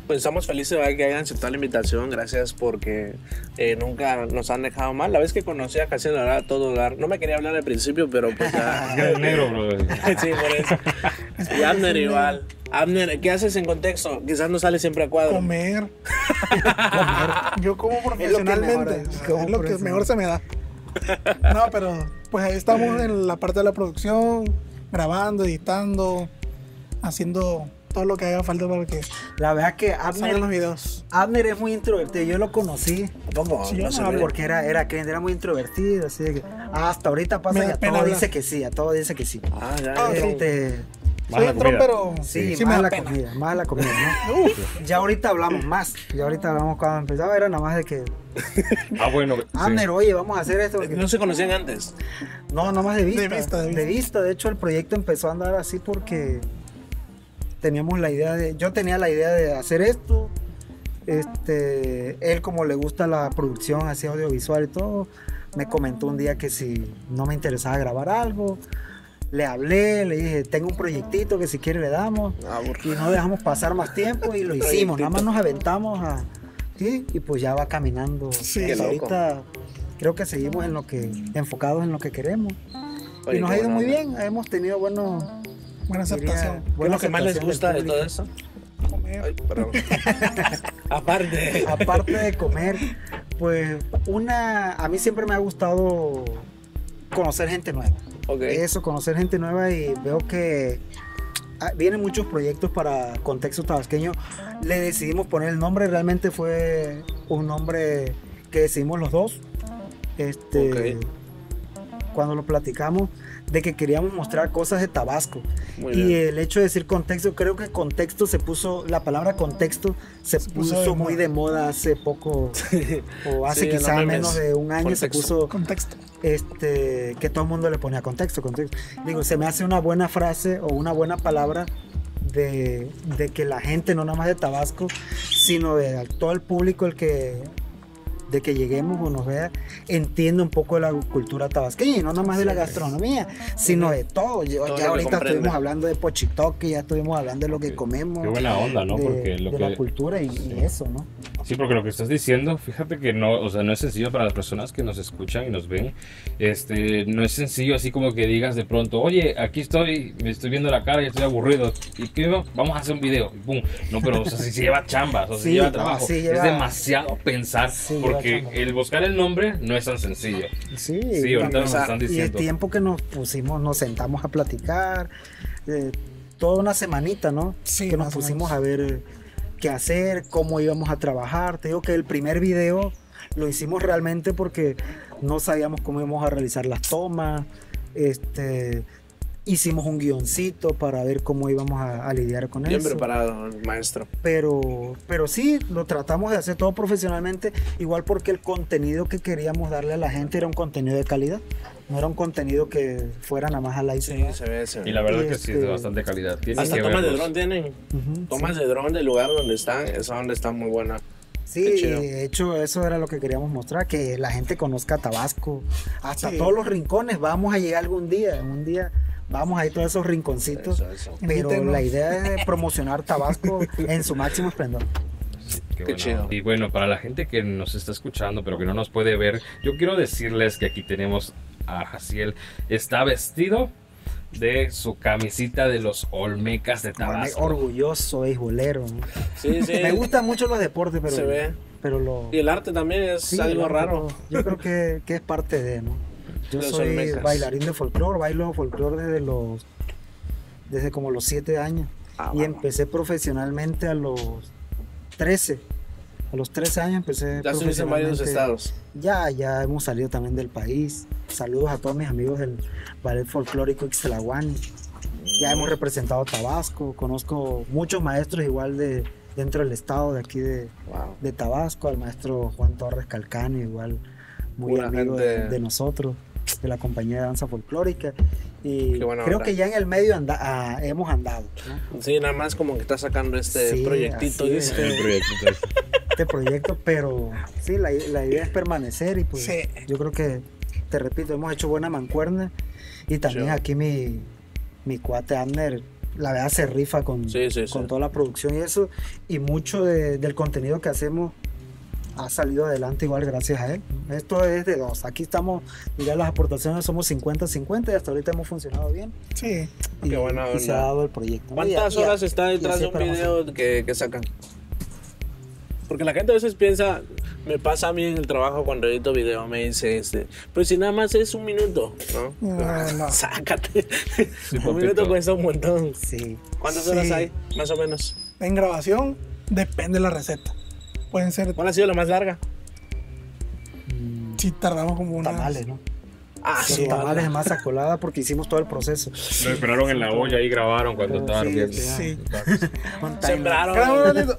[SPEAKER 1] Pues estamos felices de que hayan aceptado la invitación. Gracias porque eh, nunca nos han dejado mal. La vez que conocí a Casi la verdad, todo dar. No me quería hablar al principio, pero pues ya. [laughs]
[SPEAKER 2] Es negro, bro. [laughs]
[SPEAKER 1] sí, por eso. Y Abner igual. Abner, ¿qué haces en contexto? Quizás no sale siempre a cuadro.
[SPEAKER 4] Comer. [laughs] Yo como
[SPEAKER 3] Es lo que mejor
[SPEAKER 4] profesionalmente.
[SPEAKER 3] es,
[SPEAKER 4] lo que mejor se me da. No, pero pues ahí estamos en la parte de la producción, grabando, editando, haciendo todo lo que haga falta para que
[SPEAKER 3] La verdad que
[SPEAKER 4] salgan los
[SPEAKER 3] Abner,
[SPEAKER 4] videos.
[SPEAKER 3] Abner es muy introvertido, yo lo conocí
[SPEAKER 1] ¿Cómo?
[SPEAKER 4] Sí,
[SPEAKER 1] no
[SPEAKER 4] yo
[SPEAKER 1] se
[SPEAKER 4] no
[SPEAKER 1] ve.
[SPEAKER 3] porque era era era muy introvertido, así de que hasta ahorita pasa
[SPEAKER 4] da
[SPEAKER 3] a todo
[SPEAKER 4] hablar.
[SPEAKER 3] dice que sí, a todo dice que sí.
[SPEAKER 1] Ah, ya.
[SPEAKER 4] Ah,
[SPEAKER 1] ya.
[SPEAKER 4] sí.
[SPEAKER 3] Este,
[SPEAKER 2] Más
[SPEAKER 4] Soy
[SPEAKER 2] comida.
[SPEAKER 4] pero
[SPEAKER 3] Sí,
[SPEAKER 4] sí
[SPEAKER 3] más la
[SPEAKER 4] pena.
[SPEAKER 3] comida, más la comida, ¿no? [laughs] Ya ahorita hablamos más. Ya ahorita hablamos cuando empezaba, era nada más de que, [laughs]
[SPEAKER 2] Ah, bueno. sí.
[SPEAKER 3] Abner, oye, vamos a hacer esto. porque-
[SPEAKER 1] No se conocían antes.
[SPEAKER 3] No, no más de vista.
[SPEAKER 4] De vista, de vista.
[SPEAKER 3] De hecho, el proyecto empezó a andar así porque teníamos la idea de. Yo tenía la idea de hacer esto. Este, él, como le gusta la producción así audiovisual y todo, me comentó un día que si no me interesaba grabar algo. Le hablé, le dije, tengo un proyectito que si quiere le damos.
[SPEAKER 1] Ah,
[SPEAKER 3] Y no dejamos pasar más tiempo y lo [laughs] hicimos. Nada más nos aventamos a. Sí, y pues ya va caminando.
[SPEAKER 4] Sí,
[SPEAKER 3] ahorita creo que seguimos en lo que enfocados en lo que queremos.
[SPEAKER 1] Oye,
[SPEAKER 3] y nos ha ido muy bien. Hemos tenido buenos
[SPEAKER 4] Buena aceptación.
[SPEAKER 1] ¿Qué es lo que más les gusta de todo eso?
[SPEAKER 4] Comer.
[SPEAKER 1] Ay. [laughs] Aparte.
[SPEAKER 3] Aparte de comer, pues una, a mí siempre me ha gustado conocer gente nueva. Eso, conocer gente nueva y veo que ah, vienen muchos proyectos para contexto tabasqueño. Le decidimos poner el nombre, realmente fue un nombre que decidimos los dos. Este,
[SPEAKER 1] Ok.
[SPEAKER 3] Cuando lo platicamos, de que queríamos mostrar cosas de Tabasco.
[SPEAKER 1] Muy
[SPEAKER 3] y
[SPEAKER 1] bien.
[SPEAKER 3] el hecho de decir contexto, creo que contexto se puso, la palabra contexto se,
[SPEAKER 4] Se puso
[SPEAKER 3] puso,
[SPEAKER 4] de
[SPEAKER 3] muy
[SPEAKER 4] moda.
[SPEAKER 3] de moda hace poco, o hace
[SPEAKER 1] Sí,
[SPEAKER 3] quizá menos de un año se
[SPEAKER 1] Contexto.
[SPEAKER 3] puso
[SPEAKER 4] Contexto.
[SPEAKER 3] este, que todo el mundo le ponía contexto, contexto. Digo, se me hace una buena frase o una buena palabra de, de que la gente, no nada más de Tabasco, sino de todo el público el que de que lleguemos o nos vea, entienda un poco de la cultura tabasqueña y no nada más de la gastronomía, sino de todo. Yo-
[SPEAKER 1] Todo
[SPEAKER 3] ya
[SPEAKER 1] que
[SPEAKER 3] ahorita estuvimos hablando de pochitoque, ya estuvimos hablando de lo que comemos,
[SPEAKER 2] Qué buena onda, ¿no?
[SPEAKER 3] de,
[SPEAKER 2] Porque lo
[SPEAKER 3] de la
[SPEAKER 2] que
[SPEAKER 3] cultura y, y eso, ¿no?
[SPEAKER 2] Sí, porque lo que estás diciendo, fíjate que no, o sea, no es sencillo para las personas que nos escuchan y nos ven. Este, no es sencillo así como que digas de pronto, oye, aquí estoy, me estoy viendo la cara y estoy aburrido. ¿Y qué? va- Vamos a hacer un video. Y pum. No, pero o sea, si se lleva chambas, o sea,
[SPEAKER 3] Sí,
[SPEAKER 2] lleva
[SPEAKER 3] no,
[SPEAKER 2] trabajo.
[SPEAKER 3] sí lleva-
[SPEAKER 2] Es demasiado pensar,
[SPEAKER 3] Sí,
[SPEAKER 2] porque el buscar el nombre no es tan sencillo.
[SPEAKER 3] Sí,
[SPEAKER 2] Sí, ahorita nos
[SPEAKER 1] o sea,
[SPEAKER 2] están
[SPEAKER 3] Y el
[SPEAKER 2] diciendo.
[SPEAKER 3] tiempo que nos pusimos, nos sentamos a platicar, eh, toda una semanita, ¿no?
[SPEAKER 4] Sí,
[SPEAKER 3] que nos pusimos
[SPEAKER 4] menos.
[SPEAKER 3] a ver eh, qué hacer, cómo íbamos a trabajar. Te digo que el primer video lo hicimos realmente porque no sabíamos cómo íbamos a realizar las tomas. Este, hicimos un guioncito para ver cómo íbamos a, a lidiar con
[SPEAKER 1] Bien
[SPEAKER 3] eso
[SPEAKER 1] preparado, el maestro.
[SPEAKER 3] pero, pero sí, lo tratamos de hacer todo profesionalmente, igual porque el contenido que queríamos darle a la gente era un contenido de calidad, no era un contenido que fuera nada más a la
[SPEAKER 1] Sí, se ve, se ve.
[SPEAKER 2] Y la verdad que sí es de
[SPEAKER 3] Este-
[SPEAKER 2] bastante calidad. Tienes
[SPEAKER 1] Hasta tomas de dron tienen.
[SPEAKER 3] Ujú,
[SPEAKER 1] Tomas de dron del lugar donde están. Esa donde está muy buena.
[SPEAKER 3] Sí, de hecho eso era lo que queríamos mostrar, que la gente conozca Tabasco, hasta
[SPEAKER 4] Sí.
[SPEAKER 3] todos los rincones, vamos a llegar algún día, un día vamos a ir a todos esos rinconcitos,
[SPEAKER 1] Eso, eso.
[SPEAKER 3] pero
[SPEAKER 4] Invítenos.
[SPEAKER 3] la idea es promocionar Tabasco [laughs] en su máximo esplendor.
[SPEAKER 2] Qué,
[SPEAKER 1] Qué chido.
[SPEAKER 2] Y bueno, para la gente que nos está escuchando, pero que no nos puede ver, yo quiero decirles que aquí tenemos a Jaciel. Está vestido de su camisita de los Olmecas de Tabasco.
[SPEAKER 3] Orgulloso, beisbolero. ¿no?
[SPEAKER 1] Sí, sí.
[SPEAKER 3] Me gustan mucho los deportes, pero,
[SPEAKER 1] Se ve.
[SPEAKER 3] pero lo,
[SPEAKER 1] Y el arte también es
[SPEAKER 3] Sí,
[SPEAKER 1] algo raro.
[SPEAKER 3] Yo creo que, que es parte de, ¿no? Yo
[SPEAKER 1] Los
[SPEAKER 3] soy
[SPEAKER 1] Olmecas.
[SPEAKER 3] bailarín de folclore, bailo folclore desde los desde como los 7 años
[SPEAKER 1] Ah,
[SPEAKER 3] y empecé profesionalmente a los 13. A los 13 años empecé
[SPEAKER 1] Ya estuviste en varios
[SPEAKER 3] profesionalmente.
[SPEAKER 1] estados.
[SPEAKER 3] Ya, ya hemos salido también del país. Saludos a todos mis amigos del Ballet Folclórico Ixtlahuani. Ya hemos representado Tabasco, conozco muchos maestros igual de dentro del estado de aquí de,
[SPEAKER 1] Wow.
[SPEAKER 3] de Tabasco, al maestro Juan Torres Calcano, igual muy amigo
[SPEAKER 1] gente.
[SPEAKER 3] de, de nosotros, de la compañía de danza folclórica. Y creo
[SPEAKER 1] onda.
[SPEAKER 3] que ya en el medio anda- ah, hemos andado, ¿no?
[SPEAKER 1] Sí, nada más como que está sacando este
[SPEAKER 3] Sí,
[SPEAKER 1] proyectito.
[SPEAKER 3] es.
[SPEAKER 2] El proyecto,
[SPEAKER 3] este proyecto, pero sí, la, la idea es permanecer y pues
[SPEAKER 4] Sí.
[SPEAKER 3] yo creo que, te repito, hemos hecho buena mancuerna y también
[SPEAKER 1] Sí.
[SPEAKER 3] aquí mi, mi cuate Abner, la verdad se rifa con,
[SPEAKER 1] Sí, sí, sí.
[SPEAKER 3] con toda la producción y eso, y mucho de- del contenido que hacemos ha salido adelante igual gracias a él. Esto es de dos, aquí estamos, ya las aportaciones somos 50-50 y hasta ahorita hemos funcionado bien
[SPEAKER 4] Sí.
[SPEAKER 3] y,
[SPEAKER 1] Qué buena
[SPEAKER 3] y se ha dado el proyecto.
[SPEAKER 1] ¿Cuántas
[SPEAKER 3] Y
[SPEAKER 1] horas está
[SPEAKER 3] y
[SPEAKER 1] detrás
[SPEAKER 3] así
[SPEAKER 1] de un video que, que sacan? Porque la gente a veces piensa, me pasa a mí en el trabajo cuando edito video, me dice, este, pues si nada más es un minuto, ¿no?
[SPEAKER 4] No, [laughs] no. [laughs]
[SPEAKER 1] Sácate.
[SPEAKER 2] Sí,
[SPEAKER 1] un minuto cuesta un montón.
[SPEAKER 3] Sí.
[SPEAKER 1] ¿Cuántas
[SPEAKER 4] Sí.
[SPEAKER 1] horas hay? Más o menos.
[SPEAKER 4] En grabación depende de la receta. Pueden ser,
[SPEAKER 1] ¿Cuál ha sido la más larga?
[SPEAKER 4] Si tardamos como una.
[SPEAKER 3] tamales, ¿no?
[SPEAKER 1] Ah,
[SPEAKER 3] Los
[SPEAKER 1] sí.
[SPEAKER 3] tamales de masa colada porque hicimos todo el proceso.
[SPEAKER 2] Lo esperaron en la olla y grabaron cuando estaban
[SPEAKER 3] sí,
[SPEAKER 4] sí. [laughs]
[SPEAKER 1] Sembraron. [laughs]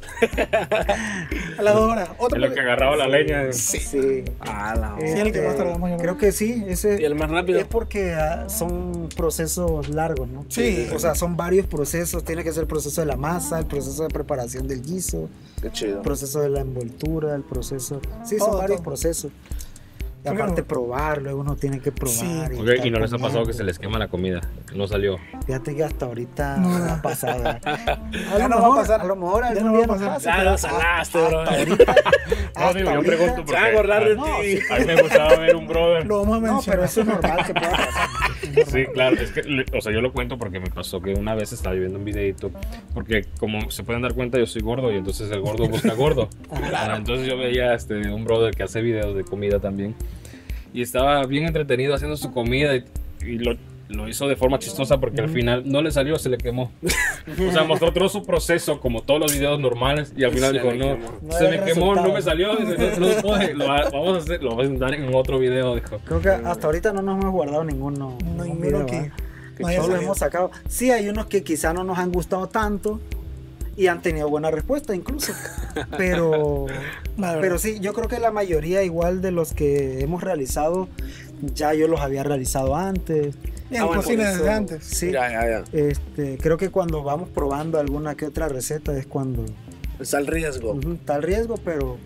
[SPEAKER 4] A las dos horas. Otro
[SPEAKER 2] Es lo que agarraba la leña.
[SPEAKER 3] Sí. sí.
[SPEAKER 1] Ah, la
[SPEAKER 4] Sí, el que más tardamos,
[SPEAKER 3] Creo que sí, ese
[SPEAKER 1] Y el más rápido.
[SPEAKER 3] es porque ah, son procesos largos, ¿no?
[SPEAKER 4] Sí.
[SPEAKER 3] O sea, son varios procesos. Tiene que ser el proceso de la masa, el proceso de preparación del guiso,
[SPEAKER 1] Qué chido.
[SPEAKER 3] el proceso de la envoltura, el proceso. Sí, son varios
[SPEAKER 4] todo.
[SPEAKER 3] procesos. Y aparte
[SPEAKER 4] no.
[SPEAKER 3] probar, luego uno tiene que probar.
[SPEAKER 4] Sí.
[SPEAKER 3] y
[SPEAKER 2] Ok,
[SPEAKER 3] estar
[SPEAKER 2] y no les ha pasado que se les quema la comida. No salió.
[SPEAKER 3] Fíjate que hasta ahorita
[SPEAKER 4] No.
[SPEAKER 3] no ha pasado. [laughs] A
[SPEAKER 4] Ya
[SPEAKER 3] lo,
[SPEAKER 4] no va a
[SPEAKER 3] mejor,
[SPEAKER 4] pasar.
[SPEAKER 3] a lo mejor
[SPEAKER 4] Ya
[SPEAKER 3] algún
[SPEAKER 4] no va
[SPEAKER 3] día
[SPEAKER 4] a
[SPEAKER 3] nos
[SPEAKER 4] pasar.
[SPEAKER 3] pase,
[SPEAKER 1] Ya lo salaste,
[SPEAKER 3] hasta
[SPEAKER 1] bro.
[SPEAKER 3] ahorita, [laughs]
[SPEAKER 2] No,
[SPEAKER 3] hasta
[SPEAKER 2] digo, yo pregunto
[SPEAKER 1] Se
[SPEAKER 2] porque.
[SPEAKER 1] va a acordar de
[SPEAKER 2] a-
[SPEAKER 3] No,
[SPEAKER 1] ti.
[SPEAKER 3] sí.
[SPEAKER 2] A mí me gustaba ver un brother.
[SPEAKER 4] Lo vamos a
[SPEAKER 3] No,
[SPEAKER 4] mencionar.
[SPEAKER 3] pero eso es normal que pueda pasar.
[SPEAKER 2] Sí, claro, es que, o sea, yo lo cuento porque me pasó que una vez estaba viendo un videito, porque como se pueden dar cuenta, yo soy gordo y entonces el gordo busca gordo. [laughs] Ah, Entonces yo veía este, un brother que hace videos de comida también y estaba bien entretenido haciendo su comida y, y lo, lo hizo de forma chistosa porque al final no le salió, se le quemó. O sea, mostró todo su proceso como todos los videos normales y al final
[SPEAKER 1] Se
[SPEAKER 2] dijo, no.
[SPEAKER 3] No
[SPEAKER 2] se me quemó, no
[SPEAKER 3] resultado.
[SPEAKER 2] me salió, no, no puede, lo va- vamos a hacer, lo vamos a intentar en otro video, dijo.
[SPEAKER 3] Creo que hasta ahorita no nos hemos guardado ninguno.
[SPEAKER 4] No ninguno
[SPEAKER 3] video,
[SPEAKER 4] que
[SPEAKER 3] ¿verdad?
[SPEAKER 4] no
[SPEAKER 3] Solo hemos sacado. Sí, hay unos que quizá no nos han gustado tanto y han tenido buena respuesta incluso. [laughs] Pero, pero sí, yo creo que la mayoría igual de los que hemos realizado, ya yo los había realizado antes.
[SPEAKER 4] En
[SPEAKER 1] Ah, bueno,
[SPEAKER 4] cocina desde antes.
[SPEAKER 3] Sí.
[SPEAKER 1] Ya, ya, ya.
[SPEAKER 3] Este, creo que cuando vamos probando alguna que otra receta es cuando
[SPEAKER 1] Está el riesgo.
[SPEAKER 3] ujú, está el riesgo, pero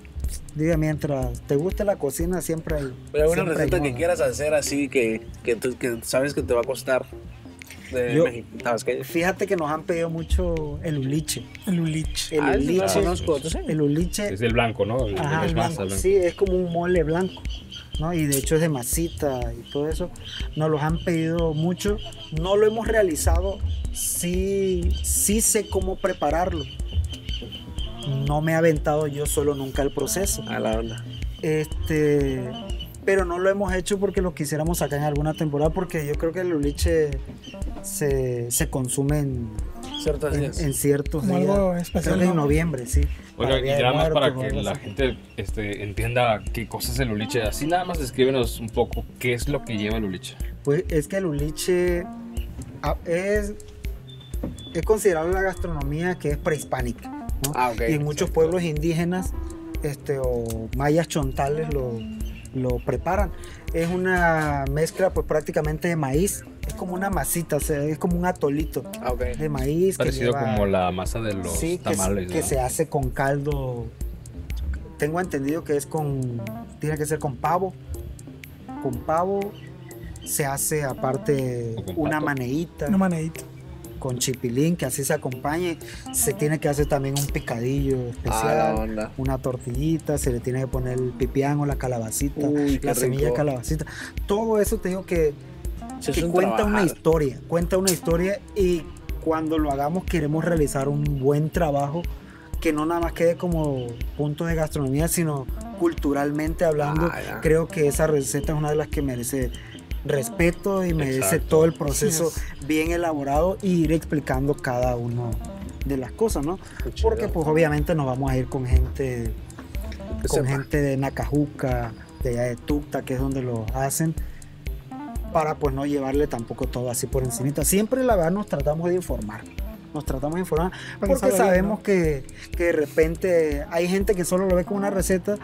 [SPEAKER 3] diga, mientras te guste la cocina siempre hay.
[SPEAKER 1] Pero
[SPEAKER 3] hay
[SPEAKER 1] receta que
[SPEAKER 3] modo.
[SPEAKER 1] quieras hacer así que, que, tú- que sabes que te va a costar de
[SPEAKER 3] Yo-
[SPEAKER 1] México.
[SPEAKER 3] Fíjate que nos han pedido mucho el uliche.
[SPEAKER 4] El uliche.
[SPEAKER 3] El
[SPEAKER 1] Ah,
[SPEAKER 3] uliche,
[SPEAKER 1] no conozco, ¿tú sí?
[SPEAKER 3] el uliche
[SPEAKER 2] Es el blanco, ¿no? El,
[SPEAKER 3] Ajá,
[SPEAKER 2] el
[SPEAKER 3] el
[SPEAKER 2] masa
[SPEAKER 3] blanco.
[SPEAKER 2] blanco.
[SPEAKER 3] Sí, es como un mole blanco, ¿no? Y de hecho es de masita y todo eso. Nos los han pedido mucho. No lo hemos realizado. Sí, sí sé cómo prepararlo. No me he aventado yo solo nunca el proceso.
[SPEAKER 1] A la onda.
[SPEAKER 3] Este, pero no lo hemos hecho porque lo quisiéramos sacar en alguna temporada porque yo creo que el uliche se, se consume en,
[SPEAKER 1] Ciertos
[SPEAKER 3] en,
[SPEAKER 1] días.
[SPEAKER 3] en ciertos
[SPEAKER 4] Como
[SPEAKER 3] días.
[SPEAKER 4] algo
[SPEAKER 3] Creo
[SPEAKER 4] especial.
[SPEAKER 3] que en
[SPEAKER 4] ¿no?
[SPEAKER 3] noviembre, sí.
[SPEAKER 2] Oiga, y nada más para que la
[SPEAKER 3] así.
[SPEAKER 2] gente este, entienda qué cosa es el uliche. Así nada más escríbenos un poco qué es lo que lleva el uliche.
[SPEAKER 3] Pues es que el uliche ah, es, es considerado la gastronomía que es prehispánica. ¿no?
[SPEAKER 1] Ah, ok.
[SPEAKER 3] y en muchos
[SPEAKER 1] Exacto.
[SPEAKER 3] pueblos indígenas este, o mayas chontales lo, lo preparan. Es una mezcla pues prácticamente de maíz. Es como una masita, o sea, es como un atolito
[SPEAKER 1] Ah,
[SPEAKER 3] de maíz. que
[SPEAKER 2] Parecido
[SPEAKER 3] lleva-
[SPEAKER 2] como la masa de los
[SPEAKER 3] sí, que,
[SPEAKER 2] tamales.
[SPEAKER 3] que
[SPEAKER 2] ¿no?
[SPEAKER 3] se hace con caldo. Tengo entendido que es con. Tiene que ser con pavo. Con pavo se hace aparte una
[SPEAKER 2] pato.
[SPEAKER 3] maneíta
[SPEAKER 4] Una manedita.
[SPEAKER 3] Con chipilín que así se acompañe. Se tiene que hacer también un picadillo
[SPEAKER 1] Ah,
[SPEAKER 3] especial.
[SPEAKER 1] onda.
[SPEAKER 3] una tortillita, se le tiene que poner el pipián o la calabacita,
[SPEAKER 1] Uy,
[SPEAKER 3] la semilla de calabacita. Todo eso te digo que
[SPEAKER 1] es un
[SPEAKER 3] cuenta una historia, cuenta una historia y cuando lo hagamos queremos realizar un buen trabajo que no nada más quede como punto de gastronomía, sino culturalmente hablando.
[SPEAKER 1] Ah,
[SPEAKER 3] creo que esa receta es una de las que merece respeto y merece
[SPEAKER 2] Exacto.
[SPEAKER 3] todo el proceso bien elaborado y ir explicando cada uno de las cosas, ¿no? Porque pues obviamente nos vamos a ir con gente
[SPEAKER 1] Que
[SPEAKER 3] con
[SPEAKER 1] sepa.
[SPEAKER 3] gente de Nacajuca, de allá de Tucta, que es donde lo hacen, para pues no llevarle tampoco todo así por encimita. Siempre la verdad nos tratamos de informar. Nos tratamos de informar porque
[SPEAKER 4] bien,
[SPEAKER 3] sabemos
[SPEAKER 4] ¿no?
[SPEAKER 3] que, que de repente hay gente que solo lo ve como una receta,